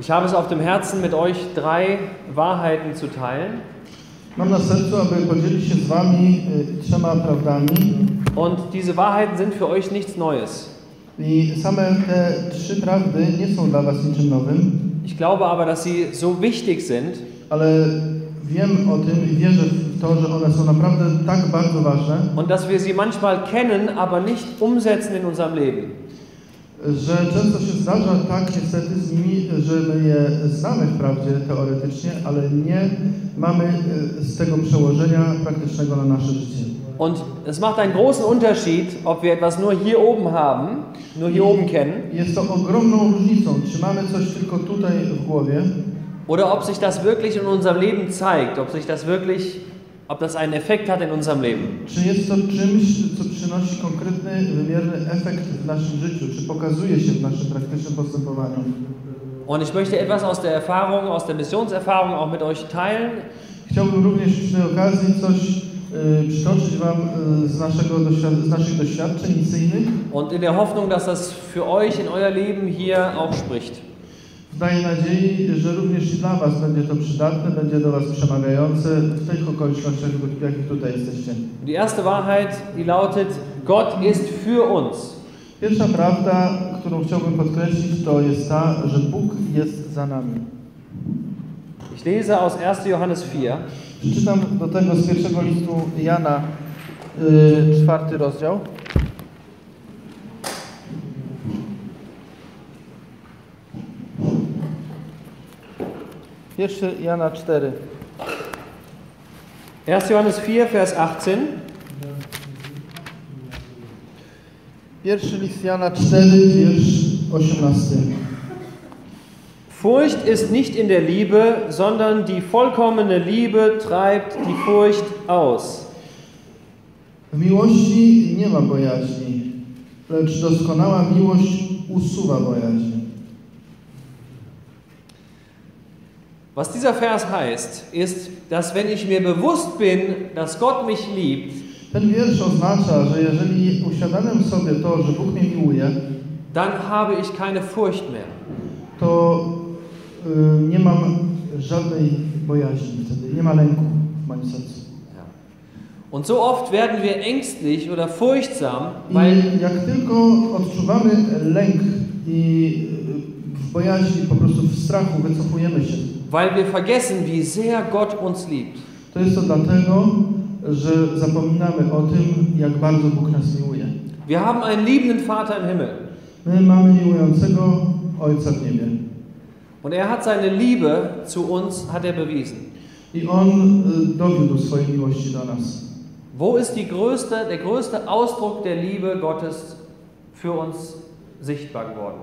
Ich habe es auf dem Herzen, mit euch drei Wahrheiten zu teilen. Mam na sercu, aby podzielić się z Wami y, trzema prawdami Und diese Wahrheiten sind für euch nichts Neues. i same te trzy prawdy nie są dla Was niczym nowym, Ich glaube aber, dass sie so wichtig sind, ale wiem o tym i wierzę w to, że one są naprawdę tak bardzo ważne, und dass wir sie manchmal kennen, aber nicht umsetzen in unserem Leben. Że często się zdarza tak niestety z nimi, że my je znamy wprawdzie teoretycznie, ale nie mamy y, z tego przełożenia praktycznego na nasze życie. Und es macht einen großen Unterschied, ob wir etwas nur hier oben haben, nur hier oben kennen, Jest to ogromną różnicą, czy mamy coś tylko tutaj w głowie, oder ob sich das wirklich in unserem Leben zeigt, ob sich das wirklich, ob das einen Effekt hat in unserem Leben. Czy jest to czymś, co przynosi konkretny, wymierny efekt w naszym życiu? Czy pokazuje się w naszym praktycznym postępowaniu? Und ich möchte etwas aus der Erfahrung, aus der Missionserfahrung auch mit euch teilen. Chciałbym również przy tej okazji coś y, przytoczyć Wam y, z, naszego z naszych doświadczeń misyjnych. Und in der Hoffnung, dass das für euch in euer Leben hier auch spricht. Daję nadziei, że również i dla Was będzie to przydatne, będzie do Was przemawiające w tych okolicznościach, w jakich tutaj jesteście. Die erste Wahrheit, die lautet, Gott ist für uns. Pierwsza prawda, którą chciałbym podkreślić, to jest ta, że Bóg jest za nami. Ich lese aus 1. Johannes 4. Przeczytam do tego z pierwszego listu Jana, y, czwarty rozdział. Pierwszy Jana 4. 1. Johannes 4, Vers 18. Pierwszy list Jana 4, wiersz 18. Furcht ist nicht in der Liebe, sondern die vollkommene Liebe treibt die Furcht aus. W miłości nie ma bojaźni, lecz doskonała miłość usuwa bojaźń. Was dieser Vers heißt, ist, dass wenn ich mir bewusst bin, dass Gott mich liebt, Ten wiersz oznacza, że jeżeli uświadamiam sobie to, że Bóg mnie miłuje, dann habe ich keine Furcht mehr. to y, nie mam żadnej bojaźni wtedy, nie ma lęku w moim sercu. Ja. Und so oft werden wir ängstlich oder furchtsam, weil, I jak tylko odczuwamy lęk i y, w bojaźni, po prostu w strachu wycofujemy się, weil wir vergessen, wie sehr Gott uns liebt. to jest to dlatego, że zapominamy o tym, jak bardzo Bóg nas miłuje. Wir haben einen liebenden Vater im Himmel. My mamy miłującego Ojca w niebie. Und er hat seine Liebe zu uns, hat er bewiesen. I On dowiódł swojej miłości do nas. Wo ist größte, der größte Ausdruck der Liebe Gottes für uns sichtbar geworden?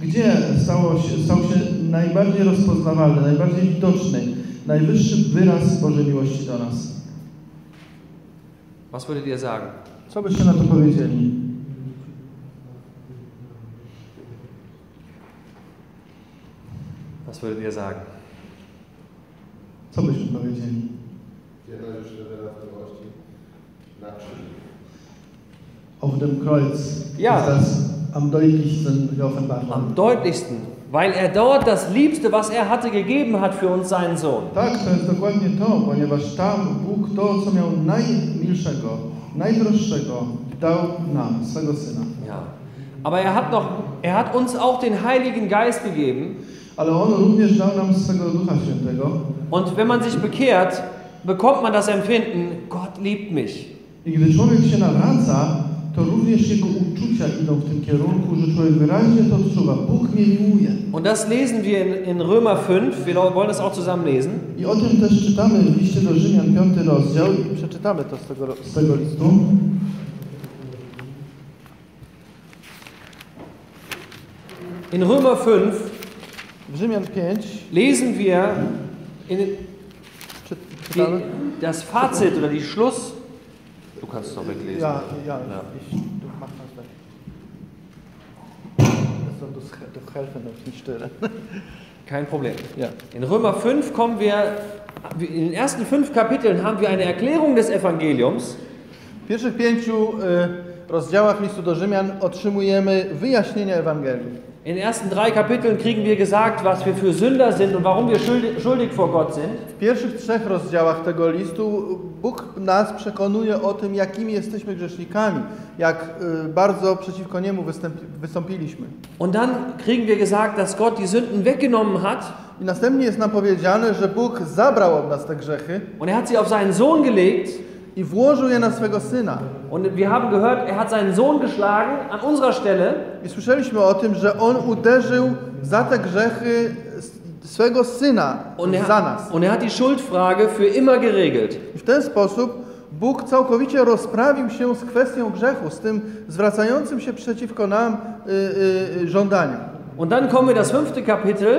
Gdzie stało się, stał się najbardziej rozpoznawalny, najbardziej widoczny, najwyższy wyraz Bożej miłości do nas? Was würdet ihr sagen? Co byście na to powiedzieli? Was würdet ihr sagen? Co byśmy powiedzieli? Jedna już rewelacja miłości na krzyżu. Auf dem Kreuz Ja. ist das am deutlichsten geoffenbart Am deutlichsten, weil er dort das Liebste, was er hatte, gegeben hat für uns seinen Sohn. Tak, to jest dokładnie to, ponieważ tam Bóg to, co miał najmilszego, najdroższego, dał nam, swego Syna. Ja. Aber er hat noch, er hat uns auch den Heiligen Geist gegeben. Ale On również dał nam swego Ducha Świętego. Und wenn man sich bekehrt, bekommt man das Empfinden, Gott liebt mich. I gdy człowiek się nawraca, to również jego uczucia idą w tym kierunku, że człowiek wyraźnie to odczuwa. Bóg mnie miłuje. Und das lesen wir in, in Römer 5. Wir wollen das auch zusammen lesen. I o tym też czytamy w liście do Rzymian, piąty rozdział i przeczytamy to z tego, z tego listu. In Römer 5 W Rzymian 5 lesen wir in, die, das Fazit oder die Schluss. Du kannst es doch weglesen. Ja, ja, Ja. ich, du mach das weg. Das soll das helfen, das nicht stören. Kein Problem. Ja. In Römer 5 kommen wir, in den ersten fünf Kapiteln haben wir eine Erklärung des Evangeliums. W pierwszych pięciu y, rozdziałach listu do Rzymian otrzymujemy wyjaśnienie Ewangelii. In den ersten drei Kapiteln kriegen wir gesagt, was wir für Sünder sind und warum wir schuldig, vor Gott sind. W pierwszych trzech rozdziałach tego listu Bóg nas przekonuje o tym, jakimi jesteśmy grzesznikami, jak bardzo przeciwko Niemu wystąpiliśmy. Und dann kriegen wir gesagt, dass Gott die Sünden weggenommen hat I następnie jest nam powiedziane, że Bóg zabrał od nas te grzechy und er hat sie auf seinen Sohn gelegt. I włożył je na swego Syna. Und wir haben gehört, er hat seinen Sohn geschlagen an unserer Stelle. I słyszeliśmy o tym, że On uderzył za te grzechy swego Syna Und er, za nas. und er hat die Schuldfrage für immer geregelt. I w ten sposób Bóg całkowicie rozprawił się z kwestią grzechu, z tym zwracającym się przeciwko nam y, y, żądaniem. Und dann kommen wir das fünfte Kapitel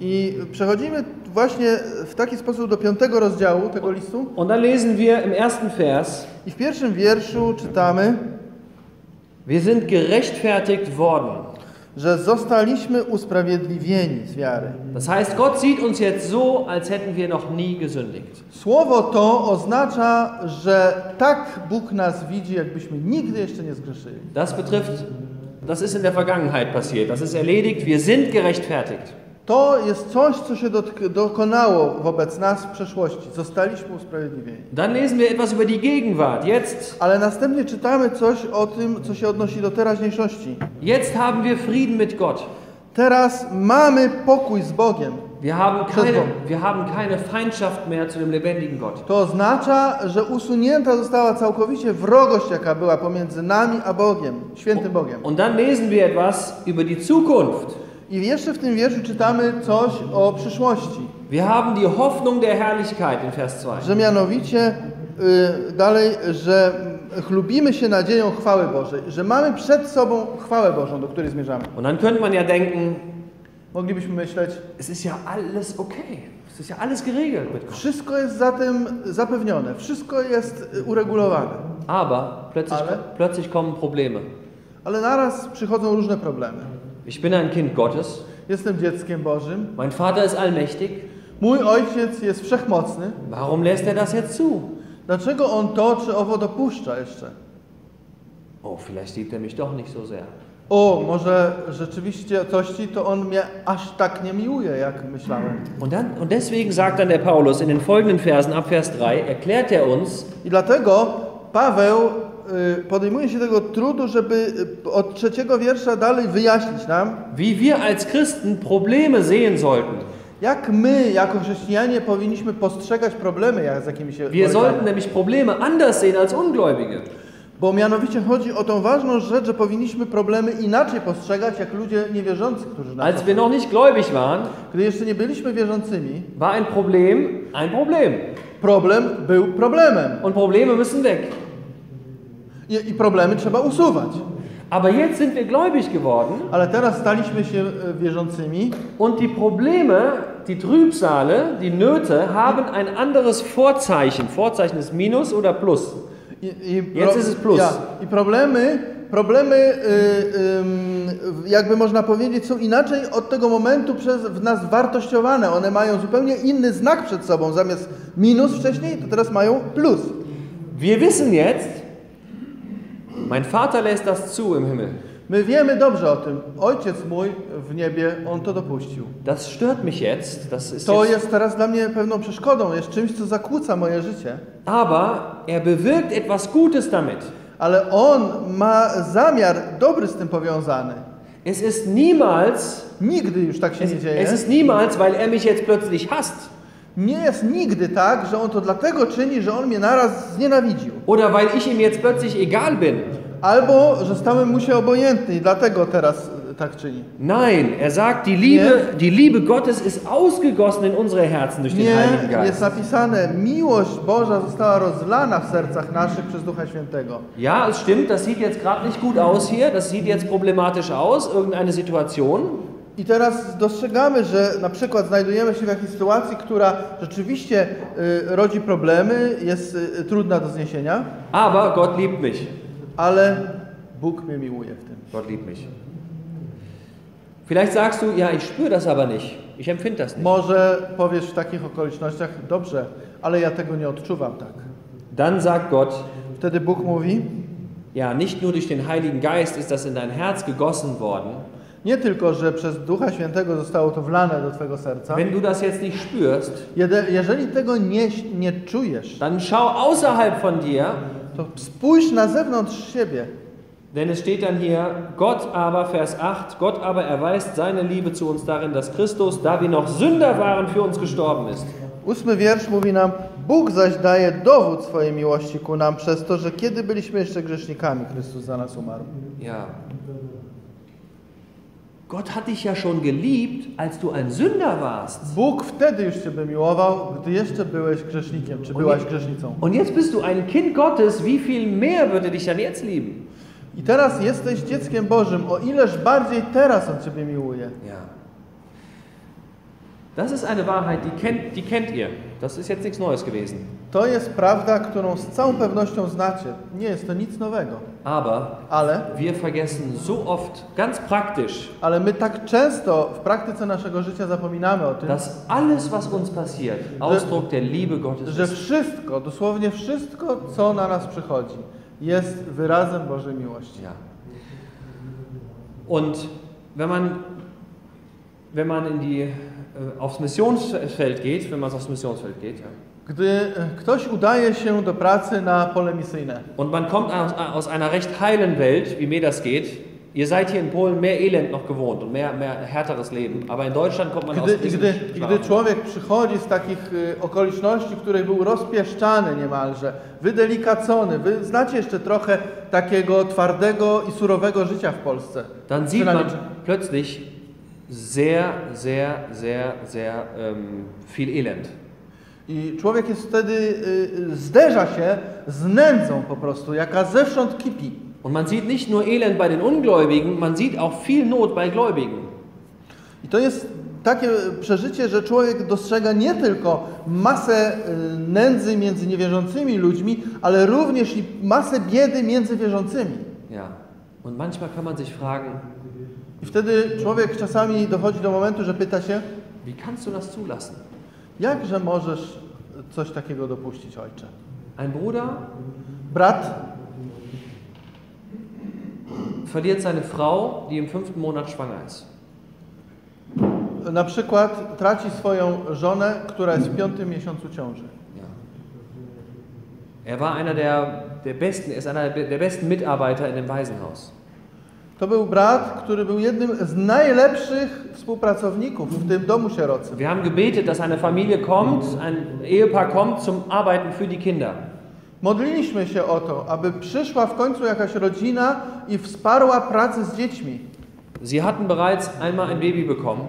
I przechodzimy właśnie w taki sposób do piątego rozdziału tego listu. und dann lesen wir im ersten Vers, I w pierwszym wierszu czytamy, wir sind gerechtfertigt worden. że zostaliśmy usprawiedliwieni z wiary. Das heißt, Gott sieht uns jetzt so, als hätten wir noch nie gesündigt. Słowo to oznacza, że tak Bóg nas widzi, jakbyśmy nigdy jeszcze nie zgrzeszyli. Das betrifft, das ist in der Vergangenheit passiert. Das ist erledigt. Wir sind gerechtfertigt. To jest coś, co się dokonało wobec nas w przeszłości. Zostaliśmy usprawiedliwieni. Dann lesen wir etwas über die Gegenwart. Jetzt, Ale następnie czytamy coś o tym, co się odnosi do teraźniejszości. jetzt haben wir Frieden mit Gott. Teraz mamy pokój z Bogiem. Wir haben, keine, wir haben keine Feindschaft mehr zu dem lebendigen Gott. To oznacza, że usunięta została całkowicie wrogość, jaka była pomiędzy nami a Bogiem, świętym Bogiem. Und dann lesen wir etwas über die Zukunft. I jeszcze w tym wierszu czytamy coś o przyszłości. Wir haben die Hoffnung der Herrlichkeit in Vers 2. Że mianowicie y, dalej, że chlubimy się nadzieją chwały Bożej, że mamy przed sobą chwałę Bożą, do której zmierzamy. Und dann könnte man ja denken, Moglibyśmy myśleć, es ist ja alles okay. Es ist ja alles geregelt mit Gott. wszystko jest zatem zapewnione, wszystko jest y, uregulowane. Aber plötzlich, Ale? plötzlich kommen Probleme. Ale naraz przychodzą różne problemy. Ich bin ein Kind Gottes. Jestem dzieckiem Bożym, Mein Vater ist allmächtig. mój ojciec jest wszechmocny. Warum lässt er das jetzt zu? Dlaczego on to czy owo dopuszcza jeszcze? Oh, vielleicht liebt er mich doch nicht so sehr. O, może rzeczywiście tości to on mnie aż tak nie miłuje, jak myślałem. Und, dann, und deswegen sagt dann der Paulus in den folgenden Versen ab Vers 3, erklärt er uns, I dlatego Paweł podejmuje się tego trudu, żeby y, od trzeciego wiersza dalej wyjaśnić nam, wie wir als Christen Probleme sehen sollten. jak my, jako chrześcijanie, powinniśmy postrzegać problemy, z jakimi się Wir sollten nämlich Probleme anders sehen als Ungläubige. Bo mianowicie chodzi o tą ważną rzecz, że powinniśmy problemy inaczej postrzegać, jak ludzie niewierzący, którzy nas Als wir noch nicht gläubig waren, Gdy jeszcze nie byliśmy wierzącymi, war ein Problem ein Problem. problem był problemem. Und Probleme müssen weg. I, I problemy trzeba usuwać. Aber jetzt sind wir gläubig geworden Ale teraz staliśmy się e, wierzącymi und die Probleme, die Trübsale, die Nöte haben ein anderes Vorzeichen. Vorzeichen ist Minus oder Plus. I, i, Jetzt ist es plus. Ja, I problemy, problemy y, ym, jakby można powiedzieć, są inaczej od tego momentu przez w nas wartościowane. One mają zupełnie inny znak przed sobą. Zamiast minus wcześniej, to teraz mają plus. Wir wissen jetzt, mein Vater lässt das zu im Himmel. My wiemy dobrze o tym. Ojciec mój w niebie, on to dopuścił. Das stört mich jetzt. Das ist To jetzt, jest teraz dla mnie pewną przeszkodą, jest czymś, co zakłóca moje życie. aber er bewirkt etwas Gutes damit. Ale on ma zamiar dobry z tym powiązany. Es ist niemals, Nigdy już tak się es, nie dzieje. es ist niemals, weil er mich jetzt plötzlich hasst Nie jest nigdy tak, że on to dlatego czyni, że on mnie naraz znienawidził. oder weil ich ihm jetzt plötzlich egal bin. Albo, że stałem mu się obojętny i dlatego teraz e, tak czyni. Nein, er sagt, die Liebe, die Liebe Gottes ist ausgegossen in unsere Herzen durch den Heiligen Nie, jest Geist. napisane, miłość Boża została rozlana w sercach naszych przez Ducha Świętego. Ja, es stimmt, das sieht jetzt gerade nicht gut aus hier, das sieht jetzt problematisch aus, irgendeine Situation. I teraz dostrzegamy, że na przykład znajdujemy się w jakiejś sytuacji, która rzeczywiście y, rodzi problemy, jest y, trudna do zniesienia, Aber Gott liebt mich. ale Bóg mnie miłuje w tym. Gott liebt mich. Vielleicht sagst du, ja, ich spüre das aber nicht. Ich empfinde das nicht. Może powiesz w takich okolicznościach, dobrze, ale ja tego nie odczuwam tak. Dann sagt Gott, Wtedy Bóg mówi, ja, nicht nur durch den Heiligen Geist ist das in dein Herz gegossen worden, Nie tylko, że przez Ducha Świętego zostało to wlane do Twojego serca. Wenn du das jetzt nicht spürst, Jeżeli tego nie, nie czujesz, dann schau außerhalb von dir, to spójrz na zewnątrz siebie. denn es steht dann hier, Gott aber, Vers 8, Gott aber erweist seine Liebe zu uns darin, dass Christus, da wir noch Sünder waren, für uns gestorben ist. Ósmy wiersz mówi nam, Bóg zaś daje dowód swojej miłości ku nam przez to, że kiedy byliśmy jeszcze grzesznikami, Chrystus za nas umarł. Ja. Gott hat dich ja schon geliebt, als du ein Sünder warst. Bóg wtedy już Ciebie miłował, gdy jeszcze byłeś grzesznikiem, czy byłaś grzesznicą. Und jetzt bist du ein Kind Gottes, wie viel mehr würde dich dann jetzt lieben? I teraz jesteś dzieckiem Bożym, o ileż bardziej teraz On Ciebie miłuje. Ja. Das ist eine Wahrheit, die kennt, die kennt ihr. Das ist jetzt nichts Neues gewesen. To jest prawda, którą z całą pewnością znacie. Nie jest to nic nowego. Aber Ale, wir vergessen so oft, ganz praktisch, ale my tak często w praktyce naszego życia zapominamy o tym, dass alles, was uns passiert, Ausdruck der Liebe Gottes że wszystko, dosłownie wszystko, co na nas przychodzi, jest wyrazem Bożej miłości. Ja. Und wenn man, wenn man in die, äh, aufs Missionsfeld geht, wenn man aufs Missionsfeld geht, ja, Gdy e, ktoś udaje się do pracy na pole misyjne. Und man kommt aus, aus einer recht heilen Welt, wie mir das geht, ihr seid hier in Polen mehr Elend noch gewohnt und mehr, mehr härteres Leben, aber in Deutschland kommt man Gdy, aus gdy, gdy człowiek przychodzi z takich y, okoliczności, w których był rozpieszczany niemalże, wydelikacony, wy znacie jeszcze trochę takiego twardego i surowego życia w Polsce. dann sieht man plötzlich sehr, sehr, sehr, sehr ähm, viel Elend. I człowiek jest wtedy, y, zderza się z nędzą po prostu, jaka zewsząd kipi. Und man sieht nicht nur Elend bei den Ungläubigen, man sieht auch viel Not bei Gläubigen. I to jest takie przeżycie, że człowiek dostrzega nie tylko masę y, nędzy między niewierzącymi ludźmi, ale również i masę biedy między wierzącymi. Ja. Und manchmal kann man sich fragen, I wtedy człowiek czasami dochodzi do momentu, że pyta się, wie kannst du das zulassen? jakże możesz coś takiego dopuścić, ojcze? Ein Bruder Brat verliert seine Frau, die im fünften Monat schwanger ist. na przykład traci swoją żonę, która jest w piątym miesiącu ciąży. Er war einer der, der besten, er ist einer der besten Mitarbeiter in dem Waisenhaus. To był brat, który był jednym z najlepszych współpracowników w tym domu sierocym. Wir haben gebetet, dass eine Familie kommt, ein Ehepaar kommt zum Arbeiten für die Kinder. Modliliśmy się o to, aby przyszła w końcu jakaś rodzina i wsparła pracę z dziećmi. Sie hatten bereits einmal ein Baby bekommen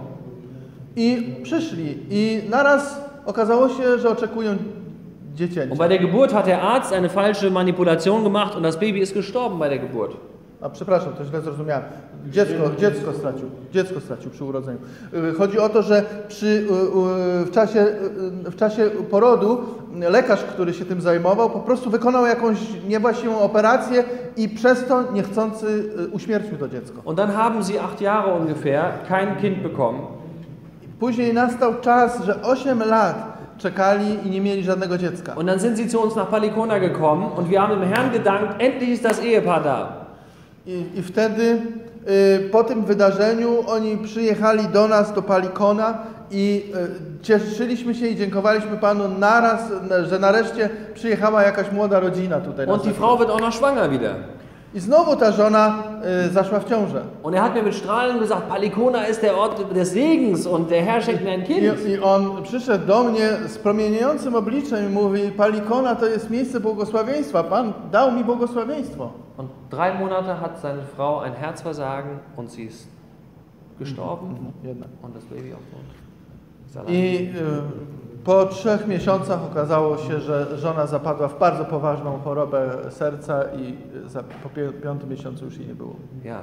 I przyszli i naraz okazało się, że oczekują und dziecięcia. bei der Geburt hat der Arzt eine falsche Manipulation gemacht und das Baby ist gestorben bei der Geburt. A przepraszam, to źle zrozumiałem. Dziecko, dziecko stracił, dziecko stracił przy urodzeniu. Y, Chodzi o to, że przy, y, y, w, czasie, w czasie porodu lekarz, który się tym zajmował, po prostu wykonał jakąś niewłaściwą operację i przez to niechcący uśmiercił to dziecko. Und dann haben sie acht Jahre ungefähr kein Kind bekommen. Później nastał czas, że 8 lat czekali i nie mieli żadnego dziecka. Und dann sind sie zu uns nach Palikona gekommen und wir haben dem Herrn gedankt, endlich ist das Ehepaar da. I, i wtedy y, po tym wydarzeniu oni przyjechali do nas, do Palikona i y, cieszyliśmy się i dziękowaliśmy Panu naraz, na- że nareszcie przyjechała jakaś młoda rodzina tutaj. Na Und die. Frau wird auch noch schwanger wieder. I znowu ta żona y, zaszła w ciążę. Und er hat mir mit Strahlen gesagt, Palikona ist der Ort des Segens und der Herr schenkt mir ein Kind. I, I on przyszedł do mnie z promieniejącym obliczem i mówi, Palikona to jest miejsce błogosławieństwa, Pan dał mi błogosławieństwo. Und drei Monate hat seine Frau ein Herzversagen und sie ist gestorben Jednak. und das Baby auch tot. I y, po trzech miesiącach okazało się, że żona zapadła w bardzo poważną chorobę serca i za, po pi- piątym miesiącu już jej nie było. Ja.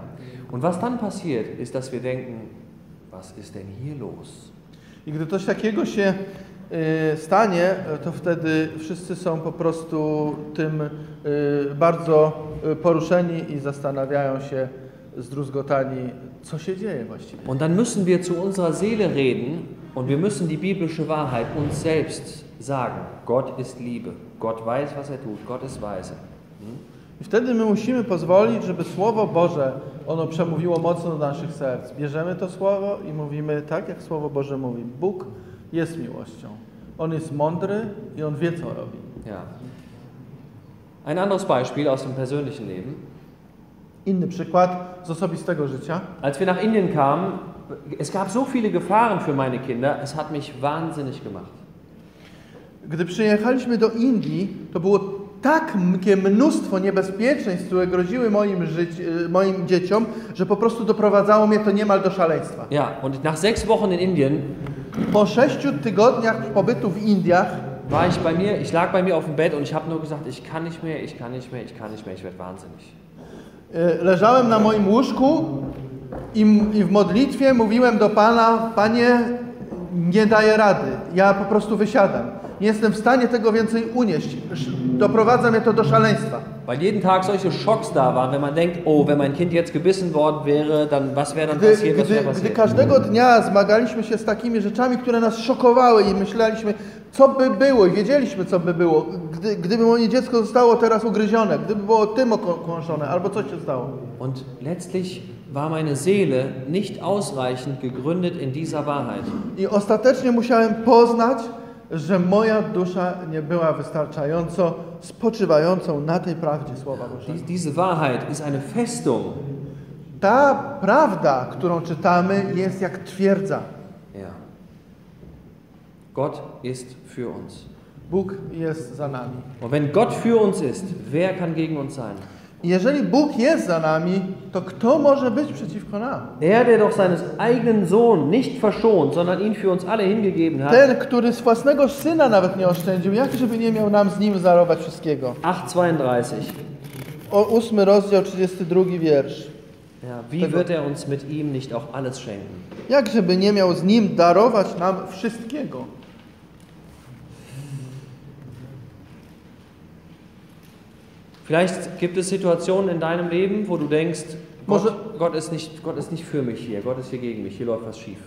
Und was dann passiert, ist, dass wir denken, was ist denn hier los? I gdy coś takiego się y, stanie, to wtedy wszyscy są po prostu tym y, bardzo y, poruszeni i zastanawiają się zdruzgotani, co się dzieje właściwie. Und dann müssen wir zu unserer Seele reden und wir müssen die biblische Wahrheit uns selbst sagen. Gott ist Liebe. Gott weiß, was er tut. Gott ist weise. Hm? I wtedy my musimy pozwolić, żeby Słowo Boże, ono przemówiło mocno do naszych serc. Bierzemy to Słowo i mówimy tak, jak Słowo Boże mówi. Bóg jest miłością. On jest mądry i On wie, co robi. Ja. Ein anderes Beispiel aus dem persönlichen Leben. Inny przykład z osobistego życia. Als wir nach Indien kamen, es gab so viele Gefahren für meine Kinder, es hat mich wahnsinnig gemacht. Gdy przyjechaliśmy do Indii, to było takie mnóstwo niebezpieczeństw, które groziły moim, życi- y, moim dzieciom, że po prostu doprowadzało mnie to niemal do szaleństwa. Ja, und nach sechs Wochen in Indien Po sześciu tygodniach pobytu w Indiach war ich bei mir, ich lag bei mir auf dem Bett und ich habe nur gesagt, ich kann nicht mehr, ich kann nicht mehr, ich kann nicht mehr, ich werde wahnsinnig. y, leżałem na moim łóżku i, w modlitwie mówiłem do Pana, Panie, nie daję rady, ja po prostu wysiadam. Nie jestem w stanie tego więcej unieść. Doprowadza mnie to do szaleństwa. Weil jeden Tag solche Schocks da waren, wenn man denkt, oh, wenn mein Kind jetzt gebissen worden wäre, dann was wäre dann Gdy, passiert, was gdy, wäre gdy passiert. każdego dnia zmagaliśmy się z takimi rzeczami, które nas szokowały i myśleliśmy, co by było i wiedzieliśmy, co by było, gdy, gdyby moje dziecko zostało teraz ugryzione, gdyby było tym okąszone, albo coś się stało. Und letztlich war meine Seele nicht ausreichend gegründet in dieser Wahrheit. I ostatecznie musiałem poznać, że moja dusza nie była wystarczająco spoczywającą na tej prawdzie Słowa Bożego. Dies- Diese Wahrheit ist eine Festung. Ta prawda, którą czytamy, jest jak twierdza. Ja. Gott ist für uns. Bóg jest za nami. Und wenn Gott für uns ist, wer kann gegen uns sein? Jeżeli Bóg jest za nami, to kto może być przeciwko nam? Er, der doch seines eigenen Sohn nicht verschont, sondern ihn für uns alle hingegeben hat. Ten, który z własnego syna nawet nie oszczędził, jak żeby nie miał nam z nim darować wszystkiego? 8,32. O, ósmy rozdział, 32 wiersz. Ja, wie wird er uns mit ihm nicht auch alles schenken? Jak żeby nie miał z nim darować nam wszystkiego? Vielleicht gibt es Situationen in deinem Leben, wo du denkst, Może- Gott, Gott, ist nicht, Gott ist nicht für mich hier, Gott ist hier gegen mich, hier läuft was schief.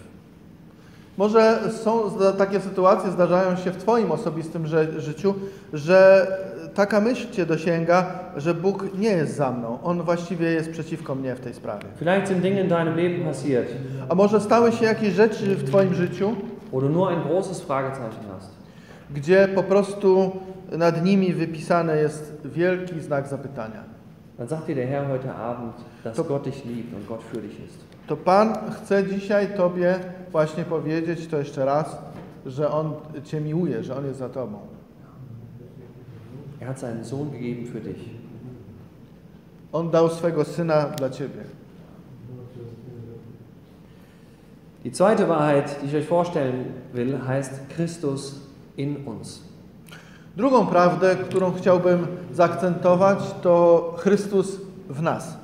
Może są takie sytuacje, zdarzają się w Twoim osobistym ży- życiu, że taka myśl Cię dosięga, że Bóg nie jest za mną. On właściwie jest przeciwko mnie w tej sprawie. Vielleicht sind Dinge in deinem Leben passiert, A może stały się jakieś rzeczy w Twoim życiu, wo du nur ein großes Fragezeichen hast. gdzie po prostu nad nimi wypisany jest wielki znak zapytania. Dann sagt dir der Herr heute Abend, dass To- Gott dich liebt und Gott für dich ist. To Pan chce dzisiaj Tobie właśnie powiedzieć to jeszcze raz, że On Cię miłuje, że On jest za Tobą. Er hat seinen Sohn gegeben für dich. On dał swego Syna dla Ciebie. Die zweite Wahrheit, die ich euch vorstellen will, heißt Christus in uns. Drugą prawdę, którą chciałbym zaakcentować, to Chrystus w nas.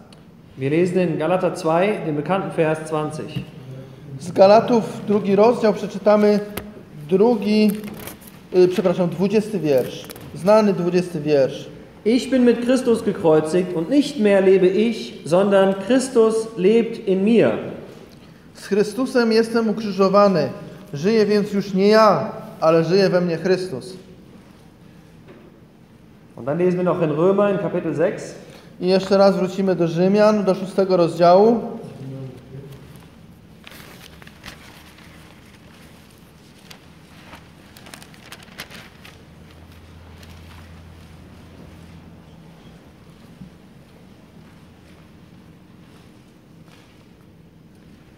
Wir lesen in Galater 2, den bekannten Vers 20. Z Galatów drugi rozdział przeczytamy drugi, y, przepraszam, dwudziesty wiersz. Znany dwudziesty wiersz. Ich bin mit Christus gekreuzigt und nicht mehr lebe ich, sondern Christus lebt in mir. Z Chrystusem jestem ukrzyżowany. Żyję więc już nie ja, ale żyje we mnie Chrystus. Und dann lesen wir noch in Römer in Kapitel 6, I jeszcze raz wrócimy do Rzymian, do szóstego rozdziału.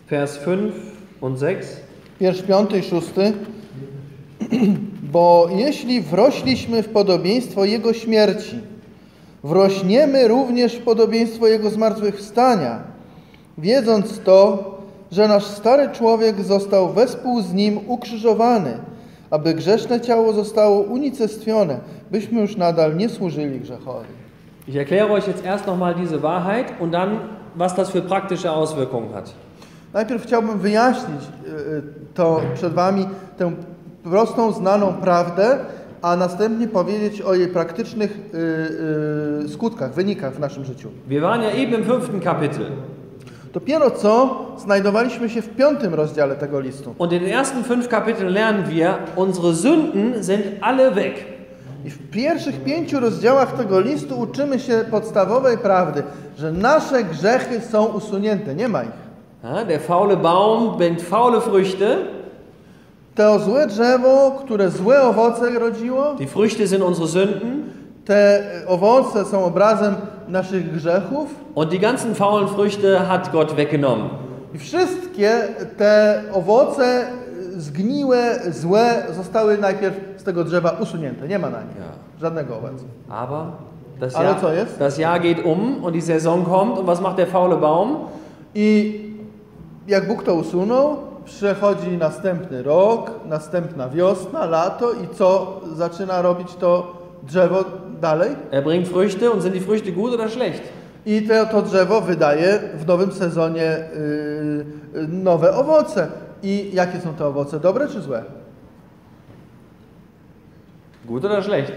Vers 5 und 6. Wiersz piąty i szósty. Bo jeśli wrośliśmy w podobieństwo Jego śmierci, wrośniemy również w podobieństwo Jego zmartwychwstania, wiedząc to, że nasz stary człowiek został wespół z Nim ukrzyżowany, aby grzeszne ciało zostało unicestwione, byśmy już nadal nie służyli grzechowi. Ich erkläre euch jetzt erst nochmal diese Wahrheit und dann, was das für praktische Auswirkungen hat. Najpierw chciałbym wyjaśnić y, y, to przed Wami, tę prostą, znaną prawdę, a następnie powiedzieć o jej praktycznych y, y, skutkach, wynikach w naszym życiu. Wir waren ja eben im fünften Kapitel. Dopiero co znajdowaliśmy się w piątym rozdziale tego listu. Und in den ersten fünf Kapiteln lernen wir, unsere Sünden sind alle weg. I w pierwszych pięciu rozdziałach tego listu uczymy się podstawowej prawdy, że nasze grzechy są usunięte, nie ma ich. Ja, der faule Baum bringt faule Früchte. To złe drzewo, które złe owoce rodziło, Die Früchte sind unsere Sünden. te owoce są obrazem naszych grzechów Und die ganzen faulen Früchte hat Gott weggenommen. i wszystkie te owoce zgniłe, złe zostały najpierw z tego drzewa usunięte. Nie ma na nich Ja. żadnego owocu. Aber das Ale Jahr, co jest? das Jahr geht um und die Saison kommt. Und was macht der faule Baum? I jak Bóg to usunął, przechodzi następny rok, następna wiosna, lato i co zaczyna robić to drzewo dalej? Er bringt Früchte und sind die Früchte gut oder schlecht? I to, to drzewo wydaje w nowym sezonie yy, yy, nowe owoce. I jakie są te owoce? Dobre czy złe? Gut oder schlecht?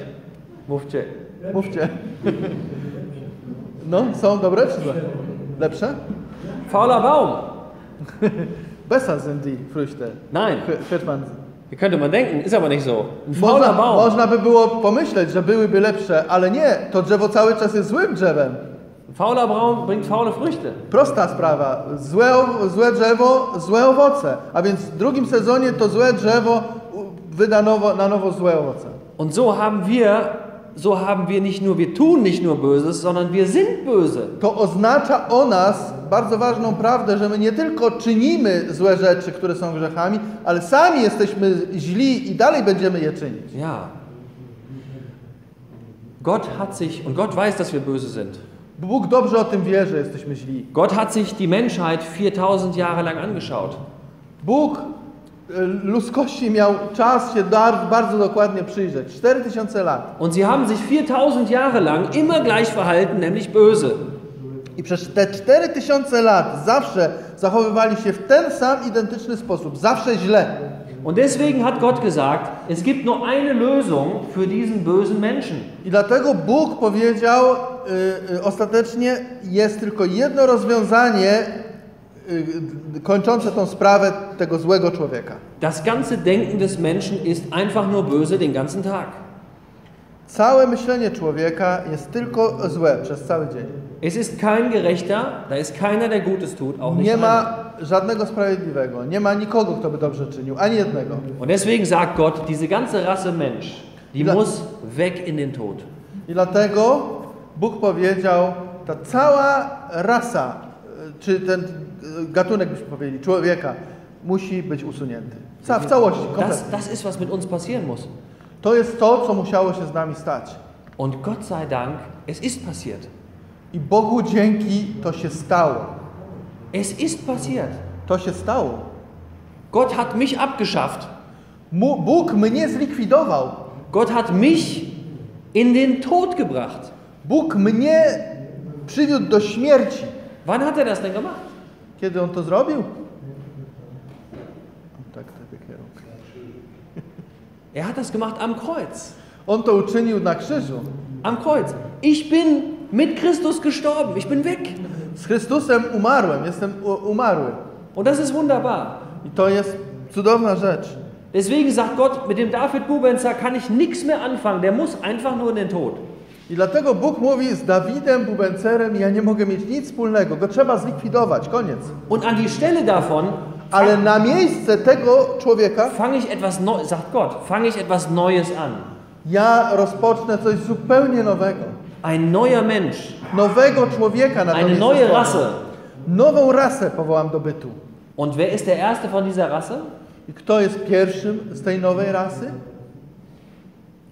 Mówcie. Mówcie. No, są dobre czy złe? Lepsze? Fauler Baum. Besser sind die Früchte. Nein, Hö- Hört man. könnte man denken, ist aber nicht so. Ein fauler Można, Baum. można by było pomyśleć, że byłyby lepsze, ale nie. To drzewo cały czas jest złym drzewem. Fauler Baum bringt faule Früchte. Prosta sprawa. Złe, złe drzewo, złe owoce. A więc w drugim sezonie to złe drzewo wyda nowo, na nowo złe owoce. Und so haben wir, so haben wir nicht nur, wir tun nicht nur Böses, sondern wir sind böse. To oznacza o nas bardzo ważną prawdę, że my nie tylko czynimy złe rzeczy, które są grzechami, ale sami jesteśmy źli i dalej będziemy je czynić. Ja. Gott hat sich, und Gott weiß, dass wir böse sind. Bóg dobrze o tym wie, że jesteśmy źli. Gott hat sich die Menschheit 4000 Jahre lang angeschaut. Bóg ludzkości miał czas się bardzo dokładnie przyjrzeć. 4000 lat. Und sie haben sich 4000 Jahre lang immer gleich verhalten, nämlich böse. I przez te 4000 lat zawsze zachowywali się w ten sam identyczny sposób, zawsze źle. Und deswegen hat Gott gesagt, es gibt nur eine Lösung für diesen bösen Menschen. I dlatego Bóg powiedział y, y, ostatecznie jest tylko jedno rozwiązanie kończące tą sprawę tego złego człowieka. Das ganze Denken des Menschen ist einfach nur böse den ganzen Tag. Całe myślenie człowieka jest tylko złe przez cały dzień. Es ist kein Gerechter, da ist keiner, der Gutes tut, auch nicht Nie ma żadnego sprawiedliwego, nie ma nikogo, kto by dobrze czynił, ani jednego. Und deswegen sagt Gott, diese ganze Rasse Mensch, die Dla- muss weg in den Tod. I dlatego Bóg powiedział, ta cała rasa, y, czy ten y, gatunek, byśmy powiedzieli, człowieka, musi być usunięty. Ca w całości, Das, das ist, was mit uns passieren muss. To jest to, co musiało się z nami stać. Und Gott sei Dank, es ist passiert. I Bogu dzięki to się stało. Es ist passiert. To się stało. Gott hat mich abgeschafft. Mu Bóg mnie zlikwidował. Gott hat mich in den Tod gebracht. Bóg mnie przywiódł do śmierci. Wann hat er das denn gemacht? Kiedy On to zrobił? Tak, tak. Er hat das gemacht am Kreuz. On to uczynił na krzyżu. Am Kreuz. Ich bin mit Christus gestorben. Ich bin weg. Z Chrystusem umarłem, jestem umarły. Und das ist wunderbar. I to jest cudowna rzecz. Deswegen sagt Gott, mit dem David Bubenzer kann ich nichts mehr anfangen. Der muss einfach nur in den Tod. I dlatego Bóg mówi z Dawidem, Bubencerem, ja nie mogę mieć nic wspólnego, go trzeba zlikwidować, koniec. Und an die Stelle davon Ale na miejsce tego człowieka fange ich etwas Neues, sagt Gott, fange ich etwas Neues an. ja rozpocznę coś zupełnie nowego. Ein neuer Mensch, Nowego człowieka na eine neue. Rasse. Nową rasę powołam do bytu. Und wer ist der Erste von dieser Rasse? I kto jest pierwszym z tej nowej rasy?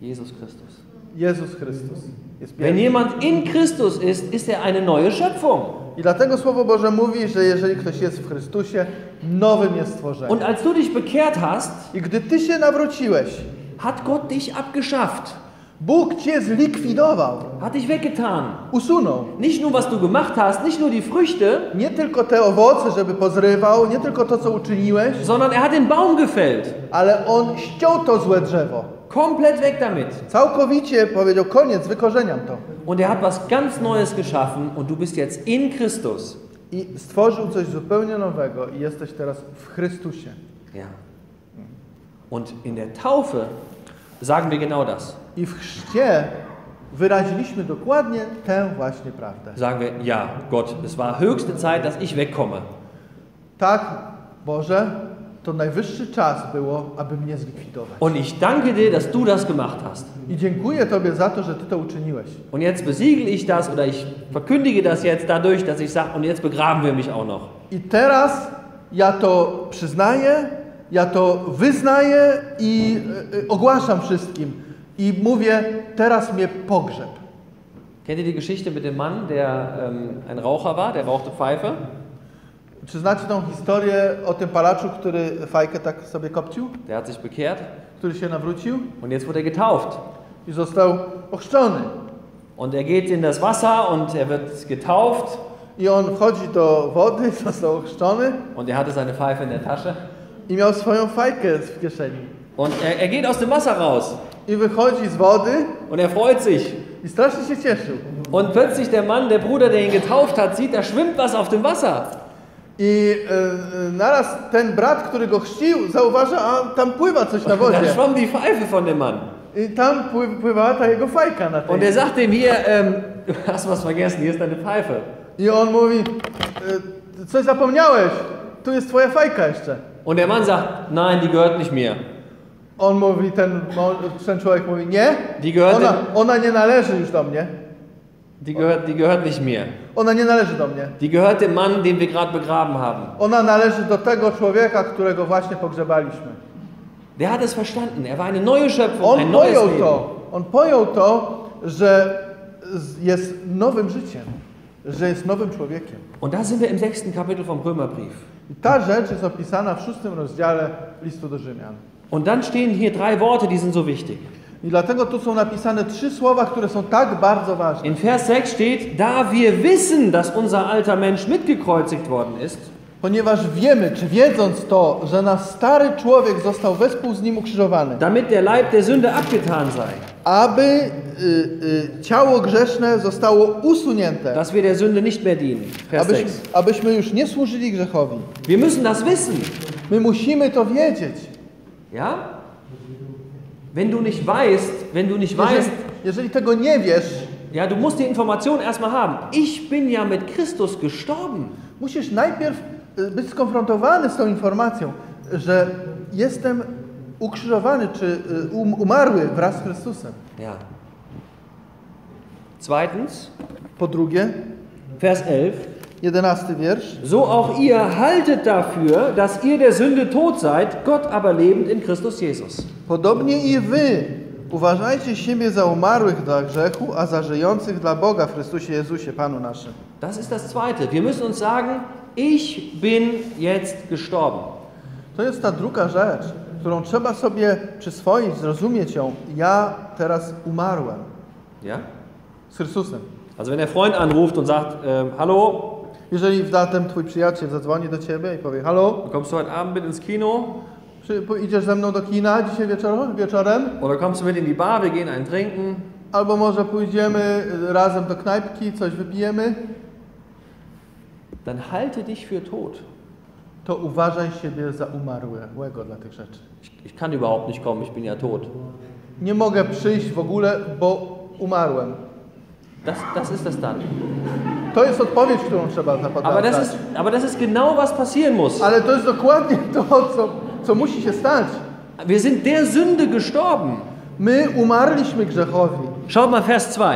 Jesus Christus. Jezus Chrystus. Wenn jemand in Christus ist, ist er eine neue Schöpfung. I dlatego Słowo Boże mówi, że jeżeli ktoś jest w Chrystusie, nowym jest stworzeniem. Und als du dich bekehrt hast, I gdy ty się nawróciłeś, hat Gott dich abgeschafft, Bóg cię zlikwidował, hat dich weggetan. usunął. Nicht nur, was du gemacht hast, nicht nur die Früchte, Nie tylko te owoce, żeby pozrywał, nie tylko to, co uczyniłeś, sondern er hat den Baum gefällt. ale on ściął to złe drzewo. Komplett weg damit. Całkowicie powiedział, koniec, wykorzeniam to. Und er hat was ganz Neues geschaffen und du bist jetzt in Christus. I stworzył coś zupełnie nowego i jesteś teraz w Chrystusie. Ja. Und in der Taufe sagen wir genau das. I w chrzcie wyraziliśmy dokładnie tę właśnie prawdę. Sagen wir, ja, Gott, es war höchste Zeit, dass ich wegkomme. Tak, Boże, to najwyższy czas było, aby mnie zlikwidować. Und ich danke dir, dass du das gemacht hast. I dziękuję Tobie za to, że Ty to uczyniłeś. Und jetzt besiegel ich das oder ich verkündige das jetzt dadurch, dass ich sage, und jetzt begraben wir mich auch noch. I teraz ja to przyznaję, ja to wyznaję i y, y, ogłaszam wszystkim. I mówię, teraz mnie pogrzeb. Kennt ihr die Geschichte mit dem Mann, der ähm, ein Raucher war, der rauchte Pfeife? Czy znacie tą historię o tym palaczu, który fajkę tak sobie kopcił? Der hat sich bekehrt Który się nawrócił und jetzt wurde er getauft. i został ochrzczony. Und er geht in das Wasser und er wird getauft I on wchodzi do wody, został ochrzczony und er hatte seine Pfeife in der Tasche. I miał swoją fajkę w kieszeni. Und er, er geht aus dem Wasser raus I wychodzi z wody und er freut sich. i strasznie się cieszył. Und plötzlich der Mann, der Bruder, der ihn getauft hat, sieht, da schwimmt was auf dem Wasser. I e, e, naraz ten brat, który go chrzcił, zauważa, a tam pływa coś na Da wodzie. schwamm die Pfeife von dem Mann. I tam pły- pływała ta jego fajka na Und tej. er sagt ihm hier, ähm, du hast was vergessen, hier ist deine Pfeife. I on mówi, e, coś zapomniałeś, tu jest twoja fajka jeszcze. Und der Mann sagt, nein, die gehört nicht mir. On mówi, ten, ten człowiek mówi, nie, Die gehört, ona, ona nie należy już do mnie. die, gehört, die gehört nicht mir. Ona nie należy do mnie. Die gehört dem Mann, den wir gerade begraben haben. Ona należy do tego człowieka, którego właśnie pogrzebaliśmy. Der hat es verstanden. Er war eine neue Schöpfung, On ein neues pojął Leben. to, on pojął to, że jest nowym życiem, że jest nowym człowiekiem. Und da sind wir im sechsten Kapitel vom Römerbrief. I ta rzecz jest opisana w szóstym rozdziale listu do Rzymian. Und dann stehen hier drei Worte, die sind so wichtig. I dlatego tu są napisane trzy słowa, które są tak bardzo ważne. In Vers 6 steht, da wir wissen, dass unser alter Mensch mitgekreuzigt worden ist, Ponieważ wiemy, czy wiedząc to, że nasz stary człowiek został wespół z nim ukrzyżowany, damit der Leib der Sünde abgetan sei, aby y, y, ciało grzeszne zostało usunięte, dass wir der Sünde nicht mehr dienen. Abyśmy, 6. abyśmy już nie służyli grzechowi. Wir müssen das wissen. My musimy to wiedzieć. Ja? Wenn du nicht weißt, wenn du nicht Jeżeli, weißt, jeżeli tego nie wiesz, ja, du musst die Information erstmal haben. Ich bin ja mit Christus gestorben. musisz najpierw y, być skonfrontowany z tą informacją, że jestem ukrzyżowany czy y, um, umarły wraz z Chrystusem. Ja. Zweitens, Po drugie, Vers 11. jedenasty wiersz. So auch ihr haltet dafür, dass ihr der Sünde tot seid, Gott aber lebend in Christus Jesus. Podobnie i wy uważajcie siebie za umarłych dla grzechu, a za żyjących dla Boga w Chrystusie Jezusie, Panu naszym. Das ist das Zweite. Wir müssen uns sagen, ich bin jetzt gestorben. To jest ta druga rzecz, którą trzeba sobie przyswoić, zrozumieć ją. Ja teraz umarłem Ja? z Chrystusem. Also wenn der Freund anruft und sagt, ähm, hallo, Jeżeli zatem twój przyjaciel zadzwoni do ciebie i powie, halo, kommst du heute Abend mit ins Kino? czy idziesz ze mną do kina dzisiaj wieczor wieczorem? Oder kommst du mit in die Bar, wir gehen einen trinken? Albo może pójdziemy y, razem do knajpki, coś wypijemy? Dann halte dich für tot. To uważaj siebie za umarłego dla tych rzeczy. Ich, kann überhaupt nicht kommen, ich bin ja tot. Nie mogę przyjść w ogóle, bo umarłem. Das, das ist das dann. To jest odpowiedź, którą trzeba Aber zapadać. das, ist, aber das ist genau, was passieren muss. Ale to jest dokładnie to, co, co musi się stać. Wir sind der Sünde gestorben. My umarliśmy grzechowi. Schaut mal Vers 2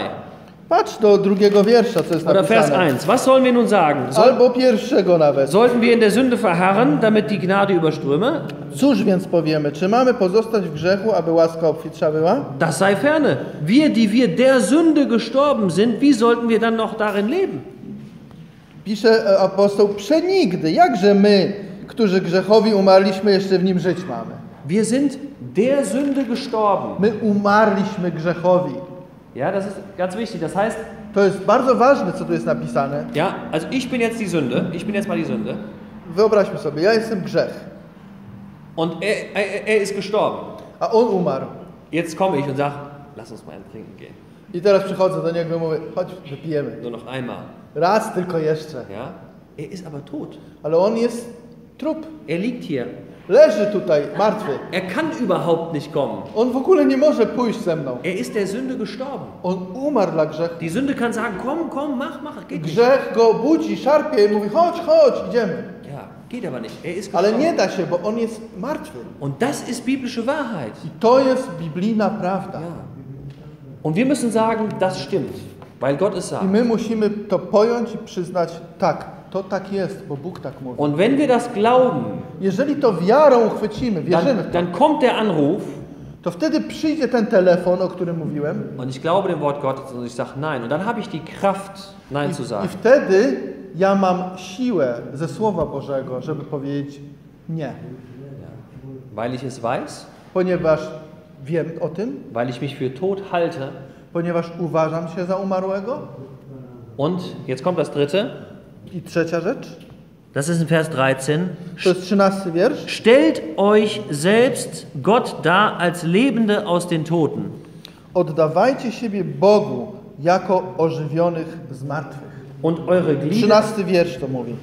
Patrz do drugiego wiersza, co jest oder Vers napisane. 1. Was sollen wir nun sagen? Soll, Albo pierwszego nawet. sollten wir in der Sünde verharren, damit die Gnade überströme? Cóż więc powiemy? Czy mamy pozostać w grzechu, aby łaska obfitsza była? Das sei ferne. Wir, die wir der Sünde gestorben sind, wie sollten wir dann noch darin leben? Pisze e, apostoł, przenigdy. Jakże my, którzy grzechowi umarliśmy, jeszcze w nim żyć mamy? Wir sind der Sünde gestorben. My umarliśmy grzechowi. Ja, das ist ganz wichtig. Das heißt, To jest bardzo ważne, co tu jest napisane. ja, also ich bin jetzt die Sünde. Ich bin jetzt mal die Sünde. Wyobraźmy sobie, ja jestem grzech, Und er, er, er ist gestorben. a on umarł. Jetzt komme ich und sage, lass uns mal ein Trinken gehen. I teraz przychodzę do niego i mówię, chodź, wypijemy. Nur noch einmal. Raz tylko jeszcze. Ja? Er ist aber tot. Ale on jest trup. Er liegt hier. Leży tutaj martwy. Er kann überhaupt nicht kommen. On w ogóle nie może pójść ze mną. Er ist der Sünde gestorben. On umarł dla grzechu. Die Sünde kann sagen, komm, komm, mach, mach, geht. Grzech go budzi, szarpie i mówi chodź, chodź, idziemy. Ja, geht aber nicht. Er ist Ale nie da się, bo on jest martwy. Und das ist biblische Wahrheit. I to jest biblijna prawda. Ja. Und wir müssen sagen, das stimmt, weil Gott es I sagt. my musimy to pojąć i przyznać, tak, to tak jest, bo Bóg tak mówi. Und wenn wir das glauben, Jeżeli to wiarą uchwycimy, wierzymy dann, dann kommt der Anruf to wtedy przyjdzie ten telefon, o którym mówiłem und ich glaube dem Wort Gottes und ich sage nein. Und dann habe ich die Kraft, nein zu i, i sagen. wtedy ja mam siłę ze Słowa Bożego, żeby powiedzieć nie. Weil ich es weiß, Ponieważ wiem o tym, weil ich mich für tot halte. ponieważ uważam się za umarłego. Und jetzt kommt das dritte. I trzecia rzecz, Das ist in Vers 13. to jest trzynasty wiersz. Stellt euch selbst Gott dar als Lebende aus den Toten. Oddawajcie siebie Bogu jako ożywionych z martwych. Und eure Glieder, Trzynasty wiersz to mówi.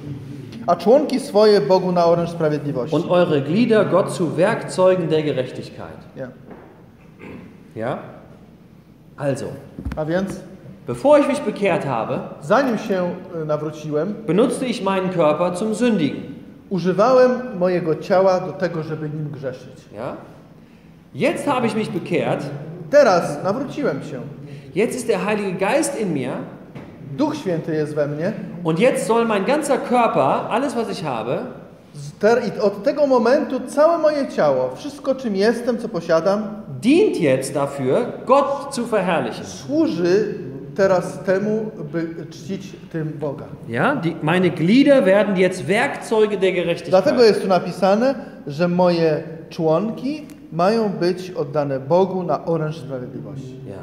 A członki swoje Bogu na oręż sprawiedliwości. und eure Glieder Gott zu Werkzeugen der Gerechtigkeit. Nie. Ja? Also, A więc, bevor ich mich bekehrt habe, zanim się y, nawróciłem, benutzte ich meinen Körper zum Sündigen. używałem mojego ciała do tego, żeby nim grzeszyć. Ja? Jetzt habe ich mich bekehrt. Teraz nawróciłem się. Jetzt ist der Heilige Geist in mir. Duch Święty jest we mnie. Und jetzt soll mein ganzer Körper, alles was ich habe, I od tego momentu całe moje ciało, wszystko czym jestem, co posiadam, dient jetzt dafür, Gott zu verherrlichen. służy teraz temu, by czcić tym Boga. Ja? Die, meine Glieder werden jetzt Werkzeuge der Dlatego Gerechtigkeit. jest tu napisane, że moje członki mają być oddane Bogu na oręż sprawiedliwości. Ja.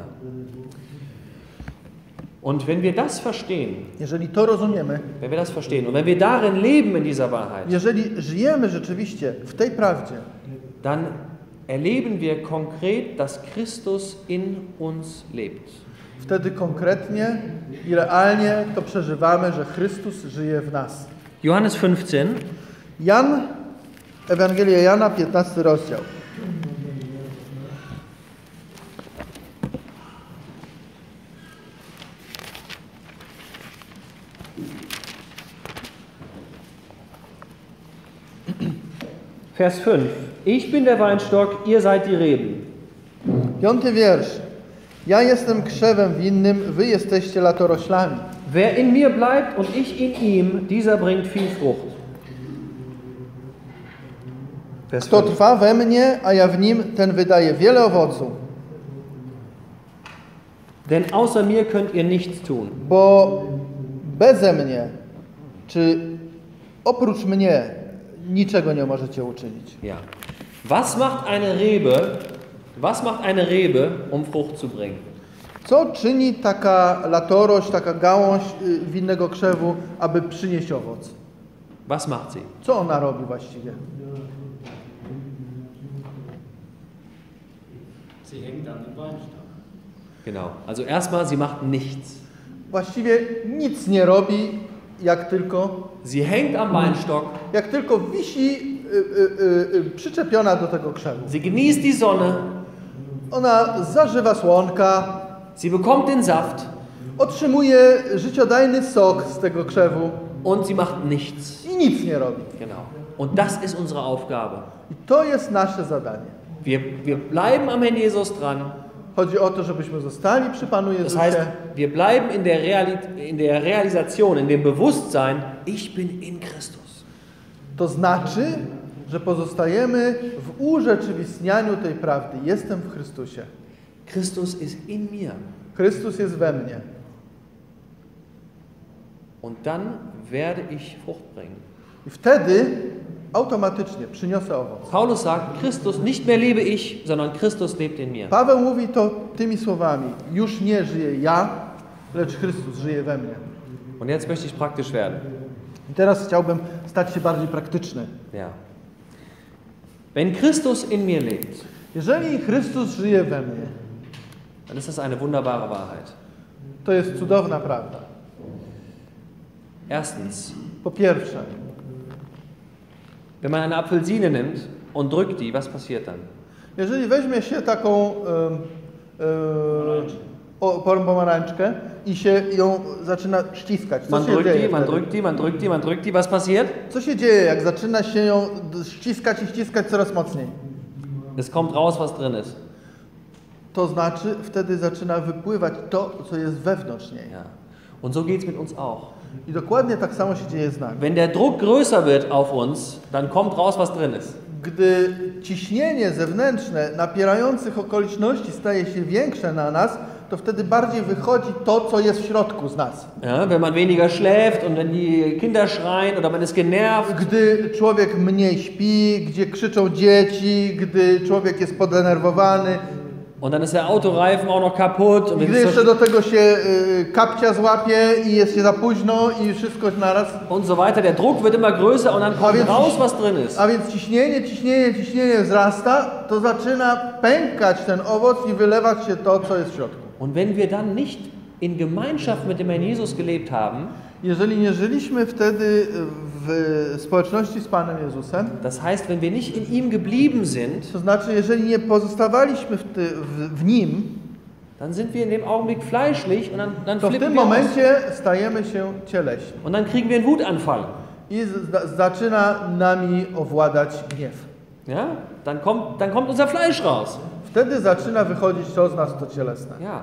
Und wenn wir das verstehen, Jeżeli to rozumiemy, wenn wir das verstehen und wenn wir darin leben in dieser Wahrheit, jeżeli żyjemy rzeczywiście w tej prawdzie, dann erleben wir konkret, dass Christus in uns lebt. Wtedy konkretnie i realnie to przeżywamy, że Chrystus żyje w nas. Johannes 15, Jan, Ewangelia Jana, 15 rozdział. Vers 5. Ich bin der Weinstock, ihr seid die Reben. Piąty wiersz. Ja jestem krzewem winnym, wy jesteście latoroślami. Wer in mir bleibt und ich in ihm, dieser bringt viel Frucht. Vers Kto 5. trwa we mnie, a ja w nim, ten wydaje wiele owocu. Denn außer mir könnt ihr nichts tun. Bo beze mnie, czy oprócz mnie, niczego nie możecie uczynić. Ja. Was macht eine Rebe? Was macht eine Rebe, um Frucht zu bringen? Co czyni taka latorość, taka gałąź y, winnego krzewu, aby przynieść owoc? Was macht sie? Co ona robi właściwie? Sie hängt an den Weinstock. Genau. Also erstmal, sie macht nichts. Właściwie nic nie robi, jak tylko, Sie hängt am Weinstock, jak tylko wisi y, y, y, y, przyczepiona do tego krzewu. sie genießt die Sonne, Ona zażywa słonka, sie bekommt den Saft otrzymuje życiodajny sok z tego krzewu und sie macht nichts. i nic nie robi. Genau. Und das ist unsere Aufgabe. I to jest nasze zadanie. Wir, wir bleiben am Herrn Jesus dran. Chodzi o to, żebyśmy zostali przy Panu Das Jezusie. heißt, wir bleiben in der, Reali in der Realisation, in dem Bewusstsein, ich bin in Christus. To znaczy, że pozostajemy w urzeczywistnianiu tej prawdy. Jestem w Chrystusie. Christus ist in mir. Chrystus jest we mnie. Und dann werde ich Frucht bringen. I wtedy automatycznie przyniosę owoc. Paulus sagt, Christus, nicht mehr lebe ich, sondern Christus lebt in mir. Paweł mówi to tymi słowami. Już nie żyję ja, lecz Chrystus żyje we mnie. Und jetzt möchte ich praktisch werden. I teraz chciałbym stać się bardziej praktyczny. Ja. Wenn Christus in mir lebt, Jeżeli Chrystus żyje we mnie, dann ist das eine wunderbare Wahrheit. to jest cudowna prawda. Erstens, Po pierwsze, wenn man eine Apfelsine nimmt und drückt die, was passiert dann? Jeżeli weźmie się taką em, o, pomarańczkę i się ją zaczyna ściskać, co Man drückt die, man drückt die, man drückt die, man drückt die, was passiert? Co się dzieje, jak zaczyna się ją ściskać i ściskać coraz mocniej? Es kommt raus, was drin ist. To znaczy, wtedy zaczyna wypływać to, co jest wewnątrz niej. Ja. Und so geht es mit uns auch. I dokładnie tak samo się dzieje z nami. Wenn der Druck größer wird auf uns, dann kommt raus, was drin ist. Gdy ciśnienie zewnętrzne napierających okoliczności staje się większe na nas, to wtedy bardziej wychodzi to, co jest w środku z nas. Ja, wenn man weniger schläft und wenn die Kinder schreien oder man ist genervt, Gdy człowiek mniej śpi, gdzie krzyczą dzieci, gdy człowiek jest podenerwowany, und dann ist der Autoreifen auch noch kaputt und gdy es jeszcze do tego się y, kapcia złapie i jest się za późno i wszystko naraz. und so weiter, der Druck wird immer größer und dann kommt więc- raus, was drin ist. A więc ciśnienie, ciśnienie, ciśnienie wzrasta, to zaczyna pękać ten owoc i wylewać się to, co jest w środku. Und wenn wir dann nicht in Gemeinschaft mit dem Herrn Jesus gelebt haben, Jeżeli nie żyliśmy wtedy w społeczności z Panem Jezusem, das heißt, wenn wir nicht in ihm geblieben sind, to znaczy, jeżeli nie pozostawaliśmy w, ty, w, w Nim, dann sind wir in dem Augenblick fleischlich und dann, dann to w tym wir aus. momencie stajemy się cieleśni. Und dann kriegen wir einen Wutanfall. I z, zaczyna nami owładać gniew. Ja? Dann, kommt, dann kommt unser Fleisch raus. Wtedy zaczyna wychodzić to z nas, to cielesne. Ja.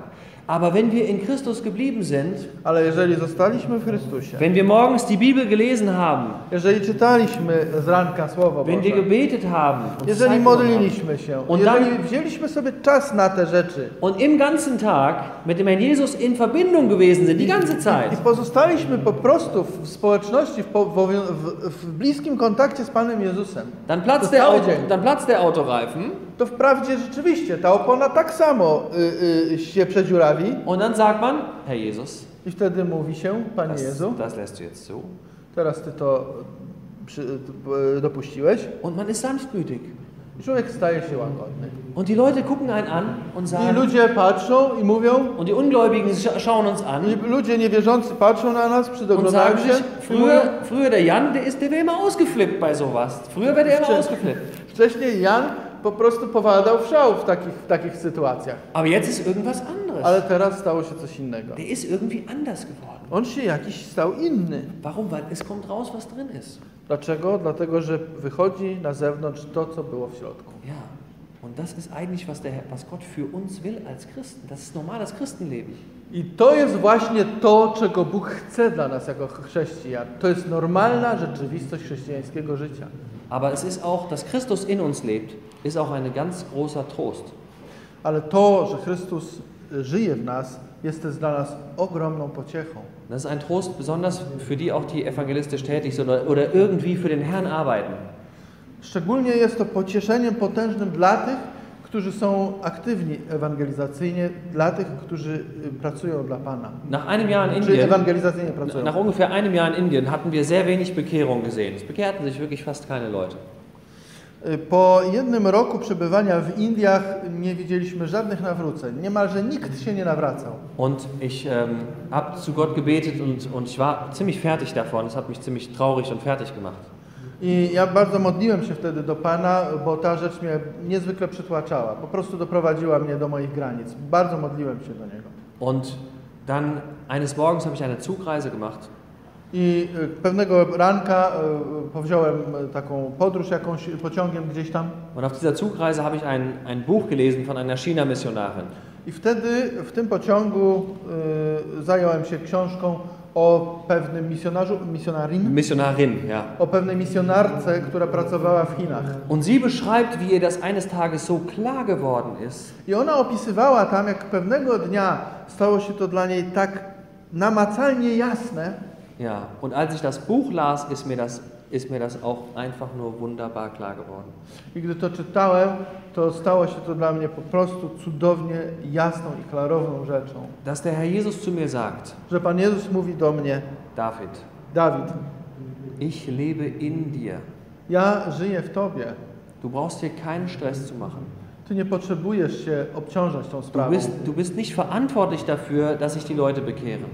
Aber wenn wir in Christus geblieben sind, Ale jeżeli zostaliśmy w Chrystusie, wenn wir morgens die Bibel gelesen haben, jeżeli czytaliśmy z ranka Słowo wenn wir Boże, gebetet haben, jeżeli Zeit modliliśmy się, Und jeżeli dann- wzięliśmy sobie czas na te rzeczy und im ganzen Tag mit dem Herrn Jesus in Verbindung gewesen sind, die ganze i Zeit, pozostaliśmy po prostu w społeczności, w, w, w, bliskim kontakcie z Panem Jezusem, dann platzt, der, Auto, dann platzt der Autoreifen to wprawdzie rzeczywiście ta opona tak samo y, y, się przedziurawi und dann sagt man, Herr Jesus, i wtedy mówi się, Panie das, Jezu, das lässt du jetzt zu. teraz Ty to przy, y, dopuściłeś Und man ist sanftmütig. i człowiek staje się łagodny. Und die Leute gucken einen an und I sagen, ludzie patrzą i mówią, und die Ungläubigen scha- schauen uns an i ludzie niewierzący patrzą na nas, przydoglądają się i früher, früher der Jan, der, ist, der wäre immer ausgeflippt bei sowas. Früher wäre der immer ausgeflippt. Wcześniej Jan po prostu powadał w szał w takich, w takich sytuacjach, Aber jetzt ist irgendwas anderes. ale teraz stało się coś innego. Der ist irgendwie anders geworden. On się jakiś stał inny. Warum? Weil es kommt raus, was drin ist. Dlaczego? Dlatego, że wychodzi na zewnątrz to, co było w środku. Ja. Und das ist eigentlich, was, der, was Gott für uns will als Christen. Das ist normales Christenleben. I to jest właśnie to, czego Bóg chce dla nas jako chrześcijan. To jest normalna rzeczywistość chrześcijańskiego życia. Aber es ist auch, dass Christus in uns lebt, ist auch ein ganz großer Trost. Ale to, że Chrystus żyje w nas, jest dla nas ogromną pociechą. Das ist ein Trost, besonders für die auch, die evangelistisch tätig sind oder, oder irgendwie für den Herrn arbeiten. Szczególnie jest to pocieszeniem potężnym dla tych, którzy są aktywni ewangelizacyjnie, dla tych, którzy y, pracują dla Pana. Nach einem Jahr in Indien, ewangelizacyjnie pracują. nach ungefähr einem Jahr in Indien hatten wir sehr wenig Bekehrung gesehen. Es bekehrten sich wirklich fast keine Leute. Y, Po jednym roku przebywania w Indiach nie widzieliśmy żadnych nawróceń. Niemalże nikt się nie nawracał. Und ich ähm, habe zu Gott gebetet und, und ich war ziemlich fertig davon. Es hat mich ziemlich traurig und fertig gemacht. I ja bardzo modliłem się wtedy do Pana, bo ta rzecz mnie niezwykle przytłaczała. Po prostu doprowadziła mnie do moich granic. Bardzo modliłem się do Niego. Und dann eines Morgens habe ich eine Zugreise gemacht I y, pewnego ranka y, powziąłem y, taką podróż jakąś pociągiem gdzieś tam. und auf dieser Zugreise habe ich ein, ein Buch gelesen von einer China-Missionarin. I wtedy w tym pociągu zająłem się książką o pewnym misjonarzu, misjonarin, Missionarin, ja. o pewnej misjonarce, która pracowała w Chinach. Und sie beschreibt, wie ihr das eines Tages so klar geworden ist, I ona opisywała tam, jak pewnego dnia stało się to dla niej tak namacalnie jasne, Ja, und als ich das Buch las, ist mir das, ist mir das auch einfach nur wunderbar klar geworden. I gdy to czytałem, to stało się to dla mnie po prostu cudownie jasną i klarowną rzeczą. Dass der Herr Jesus zu mir sagt, Że Pan Jezus mówi do mnie, David, Dawid, ich lebe in dir. ja żyję w Tobie. Du brauchst dir keinen Stress zu machen. Ty nie potrzebujesz się obciążać tą Du sprawą. bist, du bist nicht verantwortlich dafür, dass sich die Leute bekehren.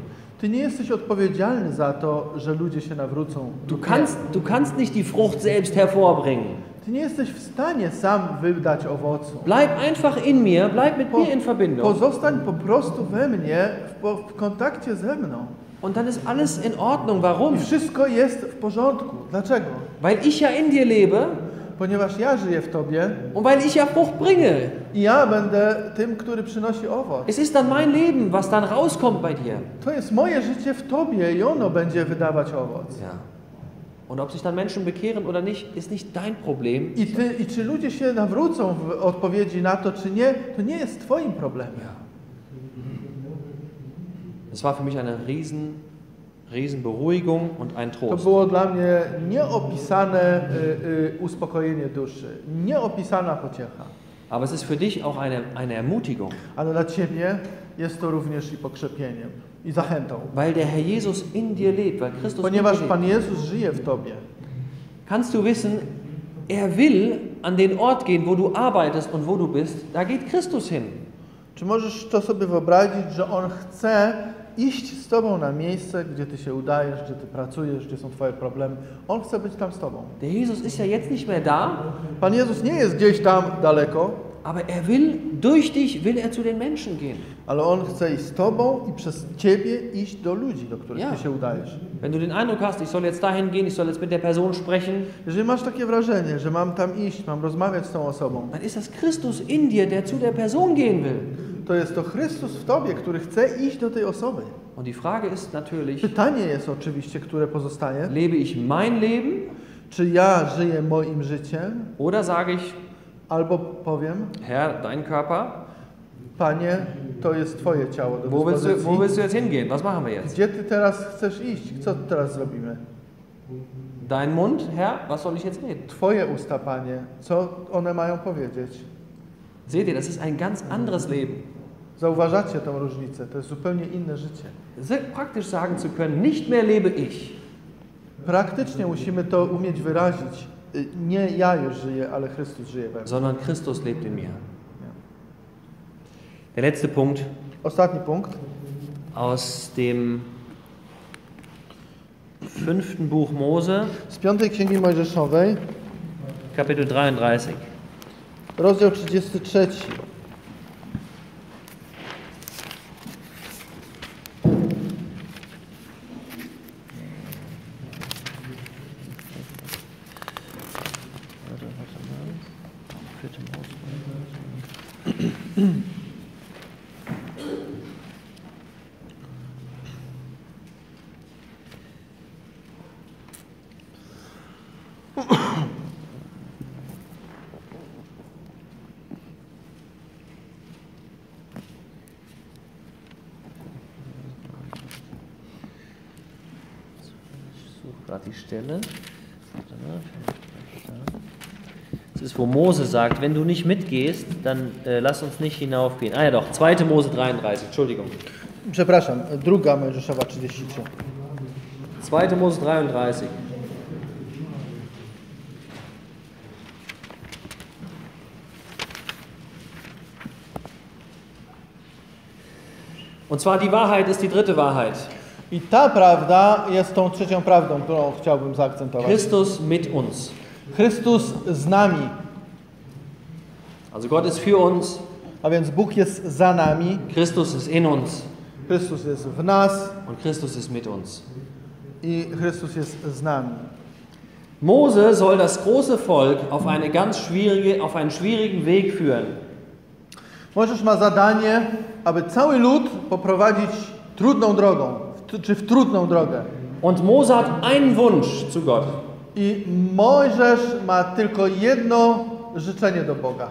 Ty nie jesteś odpowiedzialny za to, że ludzie się nawrócą. Du kannst, du kannst nicht die Frucht selbst hervorbringen. Ty nie jesteś w stanie sam wydać owocu. Bleib einfach in mir, bleib mit Po, mir in Verbindung. pozostań po prostu we mnie, w, w kontakcie ze mną. Und dann ist alles in Ordnung. Warum? I wszystko jest w porządku. Dlaczego? Weil ich ja in dir lebe Ponieważ ja żyję w Tobie und weil ich ja Frucht bringe. i ja będę tym, który przynosi owoc. Es ist dann mein Leben, was dann rauskommt bei dir. To jest moje życie w Tobie i ono będzie wydawać owoc. Ja. Und ob sich dann Menschen bekehren oder nicht, ist nicht dein Problem. I, ty, I czy ludzie się nawrócą w odpowiedzi na to, czy nie, to nie jest Twoim problemem. Es war für mich eine riesen, riesen Beruhigung und ein To Trost. było dla mnie nieopisane y, y, uspokojenie duszy, nieopisana pociecha. Aber es ist für dich auch eine, eine Ermutigung, Ale dla Ciebie jest to również i pokrzepieniem, i zachętą. weil der Herr Jesus in dir lebt, weil Christus in Ponieważ dir lebt. Pan Jezus żyje w Tobie. Kannst du wissen, er will an den Ort gehen, wo du arbeitest und wo du bist, da geht Christus hin. Czy możesz to sobie wyobrazić, że On chce iść z Tobą na miejsce, gdzie Ty się udajesz, gdzie Ty pracujesz, gdzie są Twoje problemy? On chce być tam z Tobą. Der Jesus ist ja jetzt nicht mehr da, Pan Jezus nie jest gdzieś tam daleko, aber er will, durch dich will er zu den Menschen gehen. ale On chce iść z Tobą i przez Ciebie iść do ludzi, do których Ja. Ty się udajesz. Wenn du den Eindruck hast, ich soll jetzt dahin gehen, ich soll jetzt mit der Person sprechen, Jeżeli masz takie wrażenie, że mam tam iść, mam rozmawiać z tą osobą, dann ist das Christus in dir, der zu der Person gehen will. to jest to Chrystus w Tobie, który chce iść do tej osoby. Und die Frage ist natürlich, Pytanie jest oczywiście, które pozostaje, lebe ich mein Leben czy ja żyję moim życiem, oder sage ich, albo powiem, Herr, dein Körper, Panie, to jest Twoje ciało do wo willst, du, wo dyspozycji. willst du jetzt hingehen? Was machen wir jetzt? Gdzie Ty teraz chcesz iść? Co teraz zrobimy? Dein Mund, Herr, was soll ich jetzt reden? Twoje usta, Panie, co one mają powiedzieć? Seht ihr, das ist ein ganz anderes Leben. Zauważacie tą różnicę, to jest zupełnie inne życie. Praktisch sagen zu können, nicht mehr lebe ich, Praktycznie musimy to umieć wyrazić. Nie ja już żyję, ale Chrystus żyje we mnie. sondern Christus lebt in mir. Der letzte Punkt Ostatni punkt. aus dem fünften Buch Mose, Z piątej księgi Mojżeszowej, Kapitel 33. rozdział 33. Stelle. Das ist, wo Mose sagt, wenn du nicht mitgehst, dann äh, lass uns nicht hinaufgehen. Ah ja doch, 2. Mose 33, Entschuldigung. Przepraszam, druga Mojżeszowa 33. 2. Mose 33. Und zwar die Wahrheit ist die dritte Wahrheit. I ta prawda jest tą trzecią prawdą, którą chciałbym zaakcentować. Christus mit uns. Chrystus z nami, Also Gott ist für uns, a więc Bóg jest za nami, Christus ist in uns Chrystus jest w nas und Christus ist mit uns. i Chrystus jest z nami. Mose soll das große Volk auf, eine ganz schwierige, auf einen schwierigen Weg führen. Możesz ma zadanie, aby cały lud poprowadzić trudną drogą, czy w trudną drogę. Und Mose hat einen Wunsch zu Gott. I Mojżesz ma tylko jedno życzenie do Boga.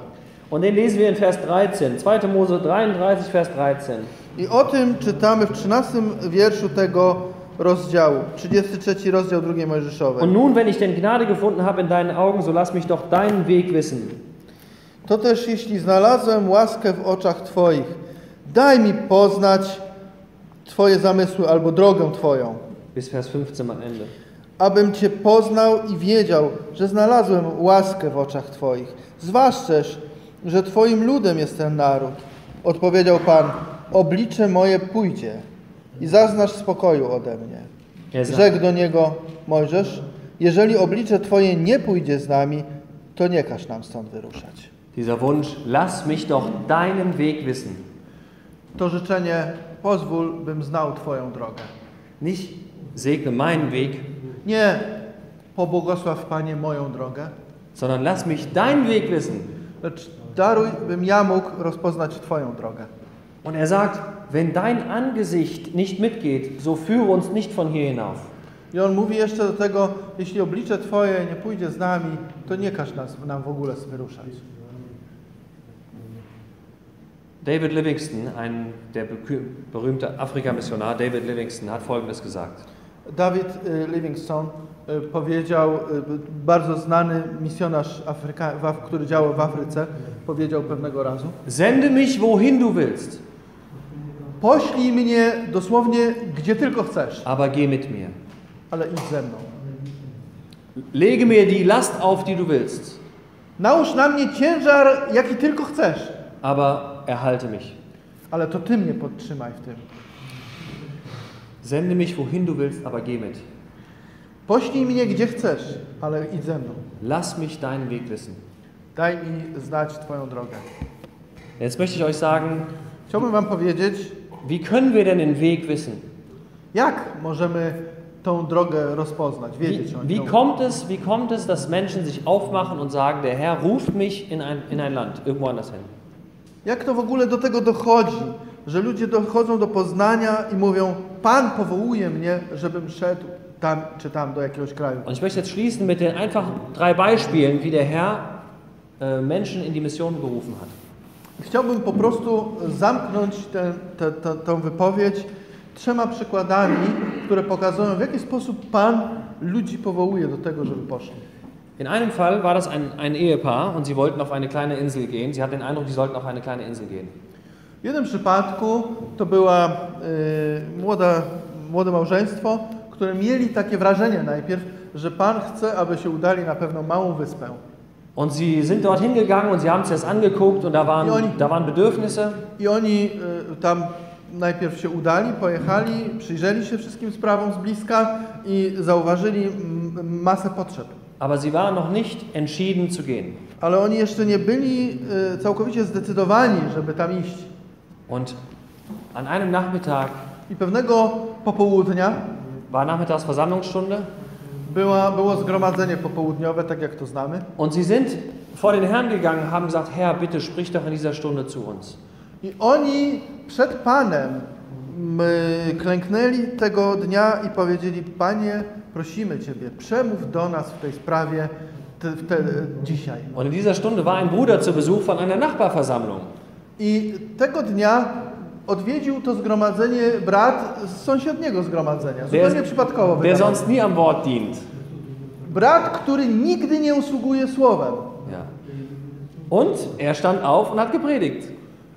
Und den lesen wir in Vers 13. 2. Mose 33, Vers 13. I o tym czytamy w 13 wierszu tego rozdziału, 33 rozdział drugiej Mojżeszowej. Und nun, wenn ich denn Gnade gefunden habe in deinen Augen, so lass mich doch deinen Weg wissen. To też jeśli znalazłem łaskę w oczach Twoich, daj mi poznać Twoje zamysły albo drogę Twoją, Bis Vers 15 am Ende. abym Cię poznał i wiedział, że znalazłem łaskę w oczach Twoich. Zwłaszczaż, że Twoim ludem jest ten naród. Odpowiedział Pan, oblicze moje pójdzie i zaznasz spokoju ode mnie. Rzekł do niego Mojżesz, jeżeli oblicze Twoje nie pójdzie z nami, to nie każ nam stąd wyruszać. Dieser Wunsch, lass mich doch deinen Weg wissen. To życzenie, pozwól, bym znał Twoją drogę. Nicht segne meinen Weg, Nie pobłogosław, Panie, moją drogę, sondern lass mich deinen Weg wissen. lecz daruj, bym ja mógł rozpoznać Twoją drogę. Und er sagt, wenn dein Angesicht nicht mitgeht, so führe uns nicht von hier hinauf. I on mówi jeszcze do tego, jeśli oblicze Twoje nie pójdzie z nami, to nie każ nas, nam w ogóle wyruszać. David Livingston, ein, der berühmte Afrika-Missionar David Livingston, hat Folgendes gesagt. Dawid y, Livingstone powiedział, y, bardzo znany misjonarz, Afryka, który działał w Afryce, powiedział pewnego razu: Sende mich, wohin du willst, Poślij mnie dosłownie gdzie tylko chcesz, aber geh mit mir. ale idź ze mną. Lege mir die Last auf, die du willst, Nałóż na mnie ciężar, jaki tylko chcesz, aber erhalte mich. ale to Ty mnie podtrzymaj w tym. Sende mich, wohin du willst, aber geh mit. Poślij mnie gdzie chcesz, ale idź ze mną. Lass mich deinen Weg wissen. Daj mi znać Twoją drogę. Jetzt möchte ich euch sagen, Chciałbym Wam powiedzieć, wie können wir denn den Weg wissen? jak możemy tą drogę rozpoznać, Wie, wiedzieć o wie, kommt es, wie kommt es, dass Menschen sich aufmachen und sagen, der Herr ruft mich in ein, in ein Land, irgendwo anders hin? Jak to w ogóle do tego dochodzi, że ludzie dochodzą do poznania i mówią: Pan powołuje mnie, żebym szedł tam czy tam do jakiegoś kraju. Und ich möchte jetzt schließen mit den einfach drei Beispielen, wie der Herr äh, Menschen in die Mission berufen hat. Chciałbym po prostu zamknąć tę wypowiedź trzema przykładami, które pokazują, w jaki sposób Pan ludzi powołuje do tego, żeby poszli. In einem Fall war das ein, ein Ehepaar und sie wollten auf eine kleine Insel gehen. Sie hatten den Eindruck, sie sollten auf eine kleine Insel gehen. W jednym przypadku to była y, młoda, młode małżeństwo, które mieli takie wrażenie najpierw, że Pan chce, aby się udali na pewną małą wyspę. Und sie sind dort hingegangen und sie haben sich das angeguckt und da waren, und- da waren Bedürfnisse. I oni y, tam najpierw się udali, pojechali, przyjrzeli się wszystkim sprawom z bliska i zauważyli masę potrzeb. Aber sie waren noch nicht entschieden zu gehen. Ale oni jeszcze nie byli y, całkowicie zdecydowani, żeby tam iść. Und an einem Nachmittag I pewnego popołudnia war Nachmittagsversammlungsstunde była, było zgromadzenie popołudniowe, tak jak to znamy. und sie sind vor den Herrn gegangen, haben gesagt, Herr, bitte sprich doch in dieser Stunde zu uns. I oni przed Panem klęknęli tego dnia i powiedzieli: Panie, prosimy Ciebie, przemów do nas w tej sprawie te, te, dzisiaj. Und in dieser Stunde war ein Bruder zu Besuch von einer Nachbarversammlung. I tego dnia odwiedził to zgromadzenie brat z sąsiedniego zgromadzenia, zupełnie przypadkowo. der sonst nie am Wort dient. Brat, który nigdy nie usługuje słowem. Ja. Und er stand auf und hat gepredigt.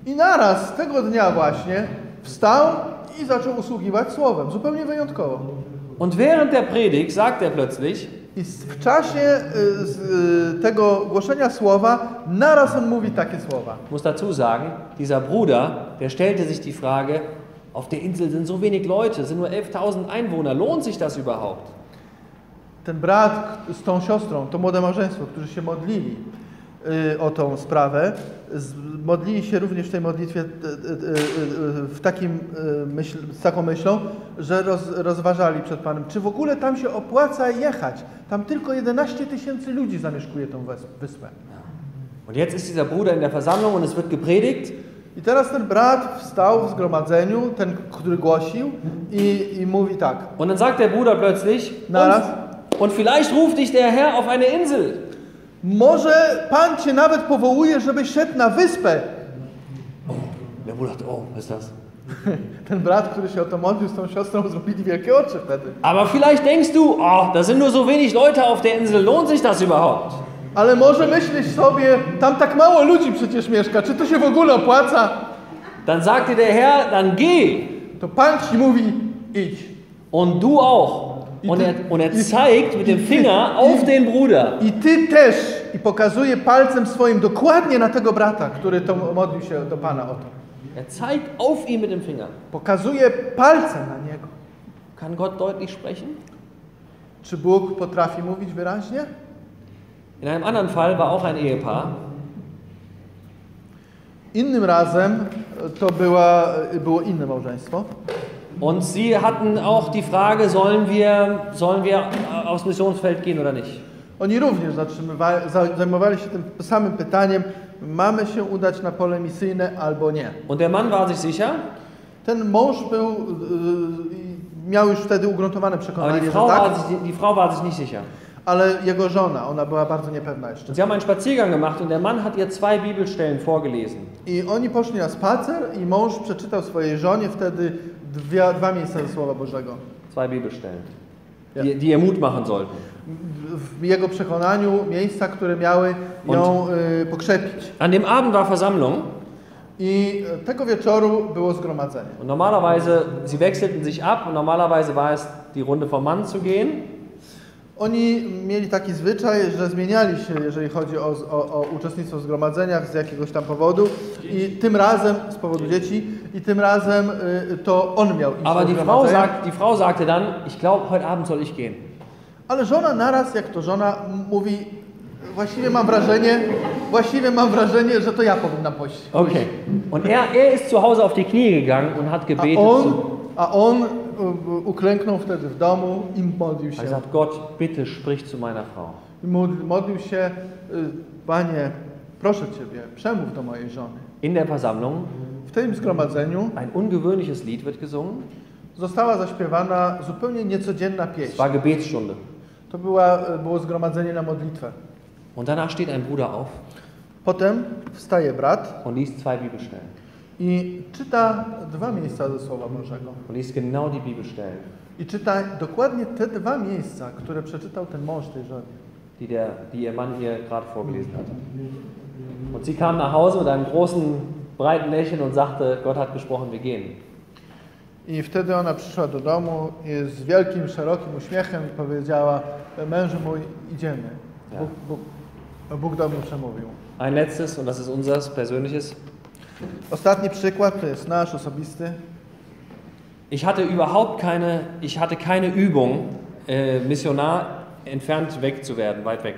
I naraz tego dnia właśnie wstał i zaczął usługiwać słowem, zupełnie wyjątkowo. Und während der Predigt sagt er plötzlich, I w czasie y, y, tego głoszenia słowa, naraz on mówi takie słowa. muss dazu sagen, dieser Bruder, der stellte sich die Frage, auf der Insel sind so wenig Leute, sind nur 11.000 Einwohner, lohnt sich das überhaupt? Ten brat z tą siostrą, to młode małżeństwo, którzy się modlili o tą sprawę, modlili się również w tej modlitwie y, y, y, y, w takim, y, myśl, z taką myślą, że roz, rozważali przed Panem, czy w ogóle tam się opłaca jechać. Tam tylko 11 tysięcy ludzi zamieszkuje tą wys- wyspę. Und jetzt ist dieser Bruder in der Versammlung und es wird gepredigt. I teraz ten brat wstał w zgromadzeniu, ten, który głosił, i, i mówi tak. Und dann sagt der Bruder plötzlich, Naraz. und, und vielleicht ruft dich der Herr auf eine Insel. Może Pan cię nawet powołuje, żebyś szedł na wyspę. Was ist das? Ten brat, który się o to modlił z tą siostrą, zrobili wielkie oczy wtedy. Aber vielleicht denkst du, oh, da sind nur so wenig Leute auf der Insel, lohnt sich das überhaupt? Ale może myślisz sobie, tam tak mało ludzi przecież mieszka, czy to się w ogóle opłaca? Dann sagt dir der Herr, dann geh. To Pan ci mówi, idź. Und du auch. Und er, und er zeigt mit dem Finger auf den Bruder. I ty też. I pokazuje palcem swoim dokładnie na tego brata, który to modlił się do Pana o to. Er zeigt auf ihn mit dem Finger. Pokazuje palcem na niego. Kann Gott deutlich sprechen? Czy Bóg potrafi mówić wyraźnie? In einem anderen Fall war auch ein Ehepaar. Innym razem to była, było inne małżeństwo. Und sie hatten auch die Frage, sollen wir, sollen wir aufs Missionsfeld gehen oder nicht? Oni również zajmowali się tym samym pytaniem, mamy się udać na pole misyjne albo nie. Und der Mann war sich sicher, Ten mąż był, i miał już wtedy ugruntowane aber die przekonanie, że Frau, tak, war sich, die Frau war sich nicht sicher. ale jego żona, ona była bardzo niepewna jeszcze. Sie haben einen Spaziergang gemacht und der Mann hat ihr zwei Bibelstellen vorgelesen. I oni poszli na spacer i mąż przeczytał swojej żonie wtedy dwie, dwa miejsca ze Słowa Bożego. Zwei Bibelstellen, Ja. die, die ihr Mut machen sollten. W jego przekonaniu miejsca, które miały ją y, pokrzepić. An dem Abend war Versammlung I e, tego wieczoru było zgromadzenie. und normalerweise, sie wechselten sich ab und normalerweise war es die Runde vom Mann zu gehen. Oni mieli taki zwyczaj, że zmieniali się, jeżeli chodzi o, o, o uczestnictwo w zgromadzeniach z jakiegoś tam powodu. I tym razem, z powodu dzieci, i tym razem y, to on miał iść Aber die Frau, sagt, die Frau sagte dann, ich glaube, heute Abend soll ich gehen. Ale żona naraz, jak to żona, mówi, właściwie mam wrażenie, właściwie mam wrażenie, że to ja powinnam pójść. Okay. Und er, er ist zu Hause auf die Knie gegangen und hat gebetet. A on y, uklęknął wtedy w domu i modlił Er się. hat gesagt, Gott, bitte sprich zu meiner Frau. Modlił się, y, Panie, proszę Ciebie, przemów do mojej żony. In der Versammlung, W tym zgromadzeniu ein ungewöhnliches Lied wird gesungen. została zaśpiewana zupełnie niecodzienna Es pieśń. war Gebetsstunde. To była, było zgromadzenie na modlitwę. Und danach steht ein Bruder auf Potem wstaje brat und liest zwei Bibelstellen. I czyta dwa miejsca ze Słowa Bożego. Und liest genau die Bibelstellen, I czyta dokładnie te dwa miejsca, które przeczytał ten mąż tej żonie. die, der, die ihr Mann ihr gerade vorgelesen hat. Und sie kam nach Hause mit einem großen, breiten Lächeln und sagte, Gott hat gesprochen, wir gehen. I wtedy ona przyszła do domu i z wielkim, szerokim uśmiechem powiedziała, mężu mój, idziemy. Bóg, Bóg, Bóg do mnie przemówił. Ein letztes, und das ist unseres persönliches. Ostatni przykład to jest nasz osobisty. Ich hatte überhaupt keine, ich hatte keine Übung, äh, Missionar entfernt weg zu werden, weit weg.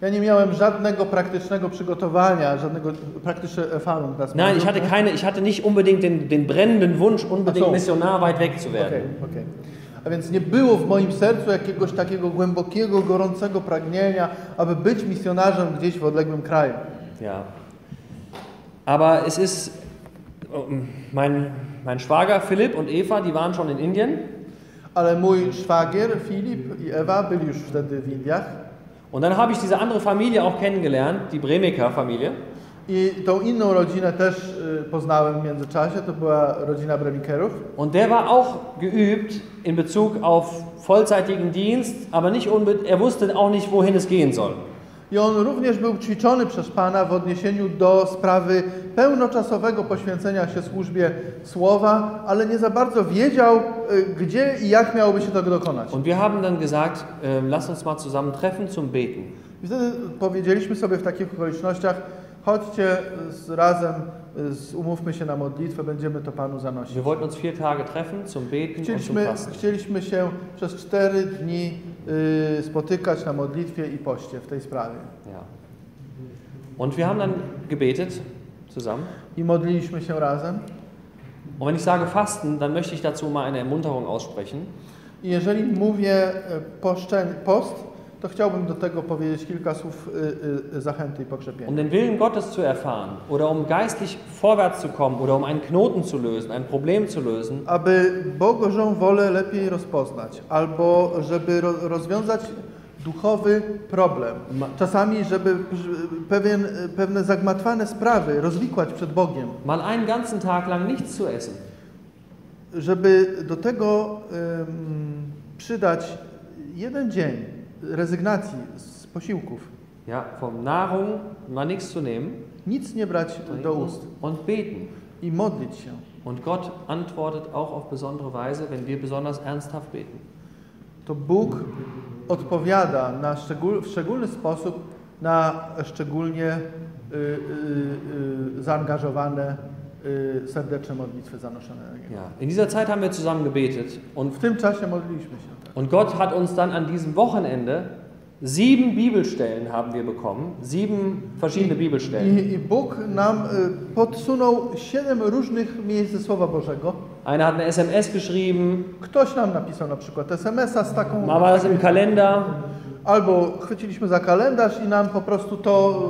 Ja nie miałem żadnego praktycznego przygotowania, żadnego praktycznego Erfahrung. das Nein, ich hatte keine, ich hatte nicht unbedingt den, den brennenden Wunsch, unbedingt so. Missionar weit weg zu werden. okej. A więc nie było w moim sercu jakiegoś takiego głębokiego, gorącego pragnienia, aby być misjonarzem gdzieś w odległym kraju. Ja. Aber es ist, mein, mein Schwager Philipp und Eva, die waren schon in Indien. Ale mój szwagier Filip i Ewa byli już wtedy w Indiach. Und dann habe ich diese andere Familie auch kennengelernt, die Bremeker Familie. I tą inną rodzinę też poznałem w międzyczasie, to była rodzina Bremikerów. Und der war auch geübt in Bezug auf vollzeitigen Dienst, aber nicht unbedingt, er wusste auch nicht, wohin es gehen soll. I on również był ćwiczony przez Pana w odniesieniu do sprawy pełnoczasowego poświęcenia się służbie słowa, ale nie za bardzo wiedział, y, gdzie i jak miałoby się tego dokonać. Und wir haben dann gesagt, äh, lass uns mal zusammen treffen zum Beten. I wtedy powiedzieliśmy sobie w takich okolicznościach, chodźcie razem, y, umówmy się na modlitwę, będziemy to Panu zanosić. Wir wollten uns vier Tage treffen zum Beten und zum Chcieliśmy, Fasten. chcieliśmy się przez cztery dni y, spotykać na modlitwie i poście w tej sprawie. Ja. Und wir haben dann gebetet zusammen. I modliliśmy się razem. Und wenn ich sage Fasten, dann möchte ich dazu mal eine Ermunterung aussprechen. I jeżeli mówię e, poszczę, post, to chciałbym do tego powiedzieć kilka słów y, y, zachęty i Um pokrzepienia. den Willen Gottes zu erfahren oder um geistlich vorwärts zu kommen oder um einen Knoten zu lösen, ein Problem zu lösen, Aby Bożą wolę lepiej rozpoznać, albo żeby ro, rozwiązać duchowy problem. Czasami, żeby pewien, pewne zagmatwane sprawy rozwikłać przed Bogiem. mal einen ganzen Tag lang nichts zu essen. Żeby do tego ym, przydać jeden dzień rezygnacji z posiłków. Ja, vom Nahrung mal nichts zu nehmen Nic nie brać do ust und beten. i modlić się. Und Gott antwortet auch auf besondere Weise, wenn wir besonders ernsthaft beten. to Bóg odpowiada na szczegól, w szczególny sposób na szczególnie y, y, y, zaangażowane serdeczne modlitwy zanoszone na Niego. Ja, in dieser Zeit haben wir zusammen gebetet und, W tym czasie modliliśmy się. tak. und Gott hat uns dann an diesem Wochenende Sieben Bibelstellen haben wir bekommen, sieben verschiedene Bibelstellen. I, I Bóg nam y, podsunął siedem różnych miejsc ze Słowa Bożego. Einer hat eine SMS geschrieben, Ktoś nam napisał na przykład SMS-a z taką... das im Kalender. Albo chwyciliśmy za kalendarz i nam po prostu to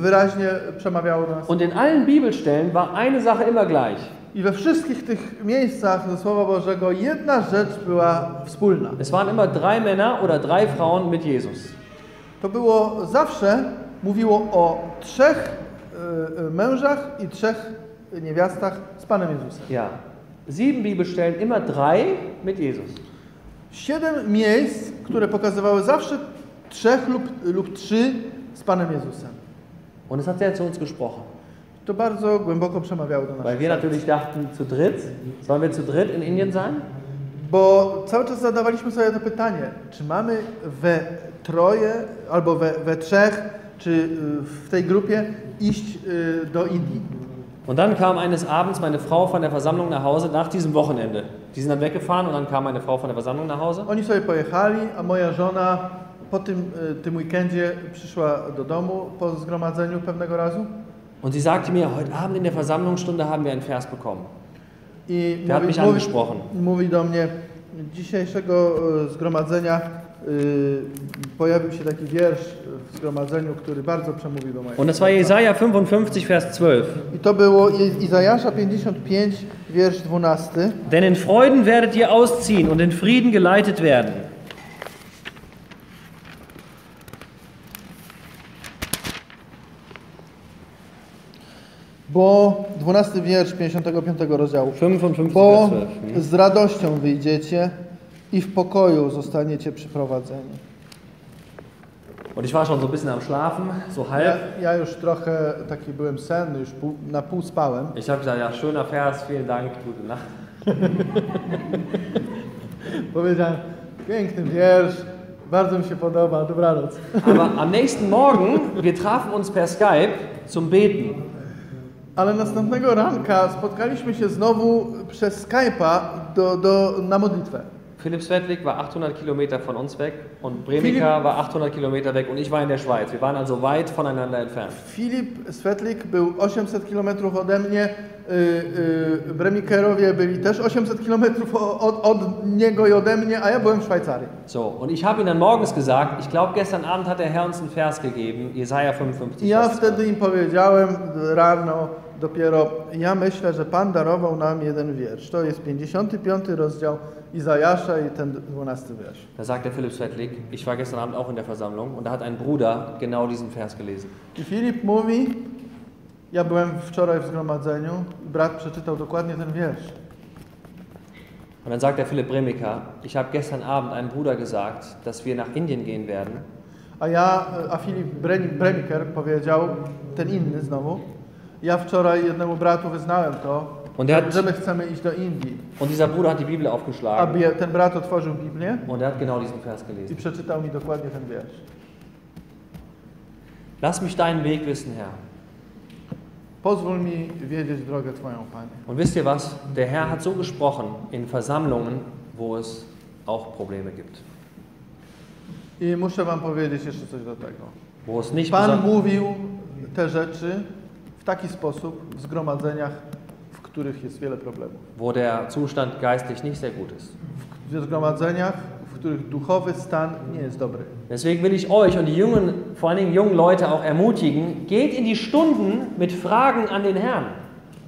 wyraźnie przemawiało do nas. Und in allen Bibelstellen war eine Sache immer gleich. I we wszystkich tych miejscach ze Słowa Bożego jedna rzecz była wspólna. Es waren immer drei Männer oder drei Frauen mit Jesus. To było zawsze, mówiło o trzech y, y, mężach i trzech niewiastach z Panem Jezusem. Ja. Sieben Bibelstellen, immer drei mit Jesus. Siedem miejsc, które pokazywały zawsze trzech lub, lub trzy z Panem Jezusem. Und es hat sehr zu uns gesprochen. To bardzo głęboko przemawiało do nas. Weil wir natürlich dachten, zu dritt, sollen wir zu dritt in Indien sein? Bo cały czas zadawaliśmy sobie to pytanie, czy mamy we troje albo we, we trzech, czy w tej grupie iść do Indii. Und dann kam eines Abends meine Frau von der Versammlung nach Hause nach diesem Wochenende. Die sind dann weggefahren und dann kam meine Frau von der Versammlung nach Hause. Oni sobie pojechali, a moja żona po tym, y, tym weekendzie przyszła do domu po zgromadzeniu pewnego razu Und sie sagte mir, heute Abend in der Versammlungsstunde haben wir einen Vers bekommen. i Der hat mówi, mich mówi, angesprochen. mówi do mnie, dzisiejszego y, zgromadzenia y, pojawił się taki wiersz w zgromadzeniu, który bardzo przemówił do mojego Und das war. Jesaja 55, Vers 12. I to było Izajasza 55, wiersz 12. Denn in Freuden werdet ihr ausziehen und in Frieden geleitet werden. Bo 12 wiersz 55 rozdziału. 55, Bo Vers 12. z radością wyjdziecie i w pokoju zostaniecie przyprowadzeni. Und ich war schon so ein bisschen am Schlafen, so Ja, halb. ja już trochę taki byłem senny, już pół, na pół spałem. Ich habe gesagt, ja, schöner Vers, vielen Dank, gute Nacht. Powiedziałem, piękny wiersz, bardzo mi się podoba, dobranoc. Aber am nächsten Morgen, wir trafen uns per Skype zum Beten. Ale następnego ranka spotkaliśmy się znowu przez Skype'a do, do, na modlitwę. Philipp Svetlik war 800 Kilometer von uns weg und Bremika war 800 Kilometer weg und ich war in der Schweiz. Wir waren also weit voneinander entfernt. Filip Svetlik był 800 km ode mnie, Bremikerowie byli też 800 km od, od niego i ode mnie, a ja byłem w Szwajcarii. So, und ich habe ihnen dann morgens gesagt, ich glaube, gestern Abend hat der Herr uns einen Vers gegeben, Jesaja 55. I ja Vers 12. wtedy im powiedziałem rano dopiero, ja myślę, że Pan darował nam jeden wiersz. To jest 55 rozdział Izajasza i ten 12 wiersz. Da sagt der Philipp Svetlik, ich war gestern Abend auch in der Versammlung und da hat ein Bruder genau diesen Vers gelesen. I Filip mówi, ja byłem wczoraj w zgromadzeniu i brat przeczytał dokładnie ten wiersz. Und dann sagt der Philipp Bremika, ich habe gestern Abend einem Bruder gesagt, dass wir nach Indien gehen werden. A ja, a Filip Bremiker powiedział, ten inny znowu, ja wczoraj jednemu bratu wyznałem to, Und er hat, że my chcemy iść do Indii. und dieser Bruder hat die Bibel A aufgeschlagen bie- ten brat otworzył Biblię und er hat genau diesen Vers i gelesen. przeczytał mi dokładnie ten wiersz. Lass mich deinen Weg wissen, Herr. Pozwól mi wiedzieć drogę Twoją, Panie. Und wisst ihr was? Der Herr hat so gesprochen in Versammlungen, wo es auch Probleme gibt. I muszę Wam powiedzieć jeszcze coś do tego. Wo es nicht Pan mówił te rzeczy w taki sposób w zgromadzeniach, w których jest wiele problemów. wo der Zustand geistlich nicht sehr gut ist. W zgromadzeniach, których duchowy stan nie jest dobry. Deswegen will ich euch und die jungen, vor allen Dingen jungen Leute auch ermutigen, geht in die Stunden mit Fragen an den Herrn.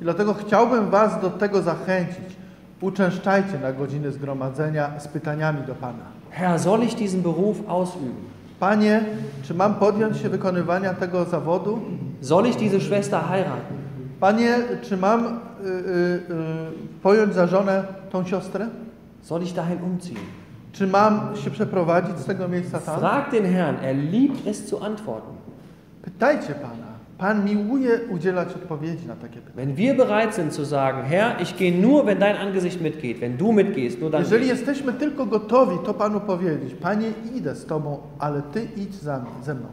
I dlatego chciałbym Was do tego zachęcić. Uczęszczajcie na godziny zgromadzenia z pytaniami do Pana. Herr, soll ich diesen Beruf ausüben? Panie, czy mam podjąć się wykonywania tego zawodu? Soll ich diese Schwester heiraten? Panie, czy mam y, y, y, pojąć za żonę tą siostrę? Soll ich dahin umziehen? Czy mam się przeprowadzić z tego miejsca tam? Frag den Herrn, er liebt es zu antworten. Pytajcie Pana. Pan miłuje udzielać odpowiedzi na takie pytania. Wenn wir bereit sind zu sagen, Herr, ich gehe nur, wenn dein Angesicht mitgeht, wenn du mitgehst, nur dann. Jeżeli jesteśmy tylko gotowi to Panu powiedzieć, Panie, idę z Tobą, ale Ty idź za mnie, ze mną,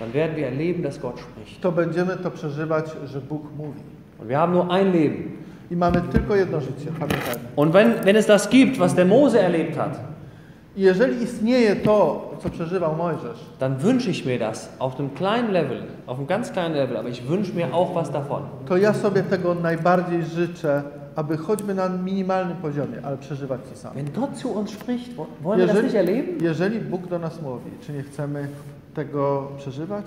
Dann werden wir erleben, dass Gott spricht. to będziemy to przeżywać, że Bóg mówi. Und wir haben nur ein Leben. I mamy tylko jedno życie, pamiętajmy. Und wenn, wenn es das gibt, was der Mose erlebt hat, jeżeli istnieje to, co przeżywał Mojżesz, dann wünsche ich mir das auf einem kleinen Level, auf einem ganz kleinen Level, aber ich wünsche mir auch was davon. to ja sobie tego najbardziej życzę, aby choćby na minimalnym poziomie, ale przeżywać to samo. Wenn Gott zu uns spricht, wo- wollen wir das nicht erleben? jeżeli Bóg do nas mówi, czy nie chcemy tego przeżywać?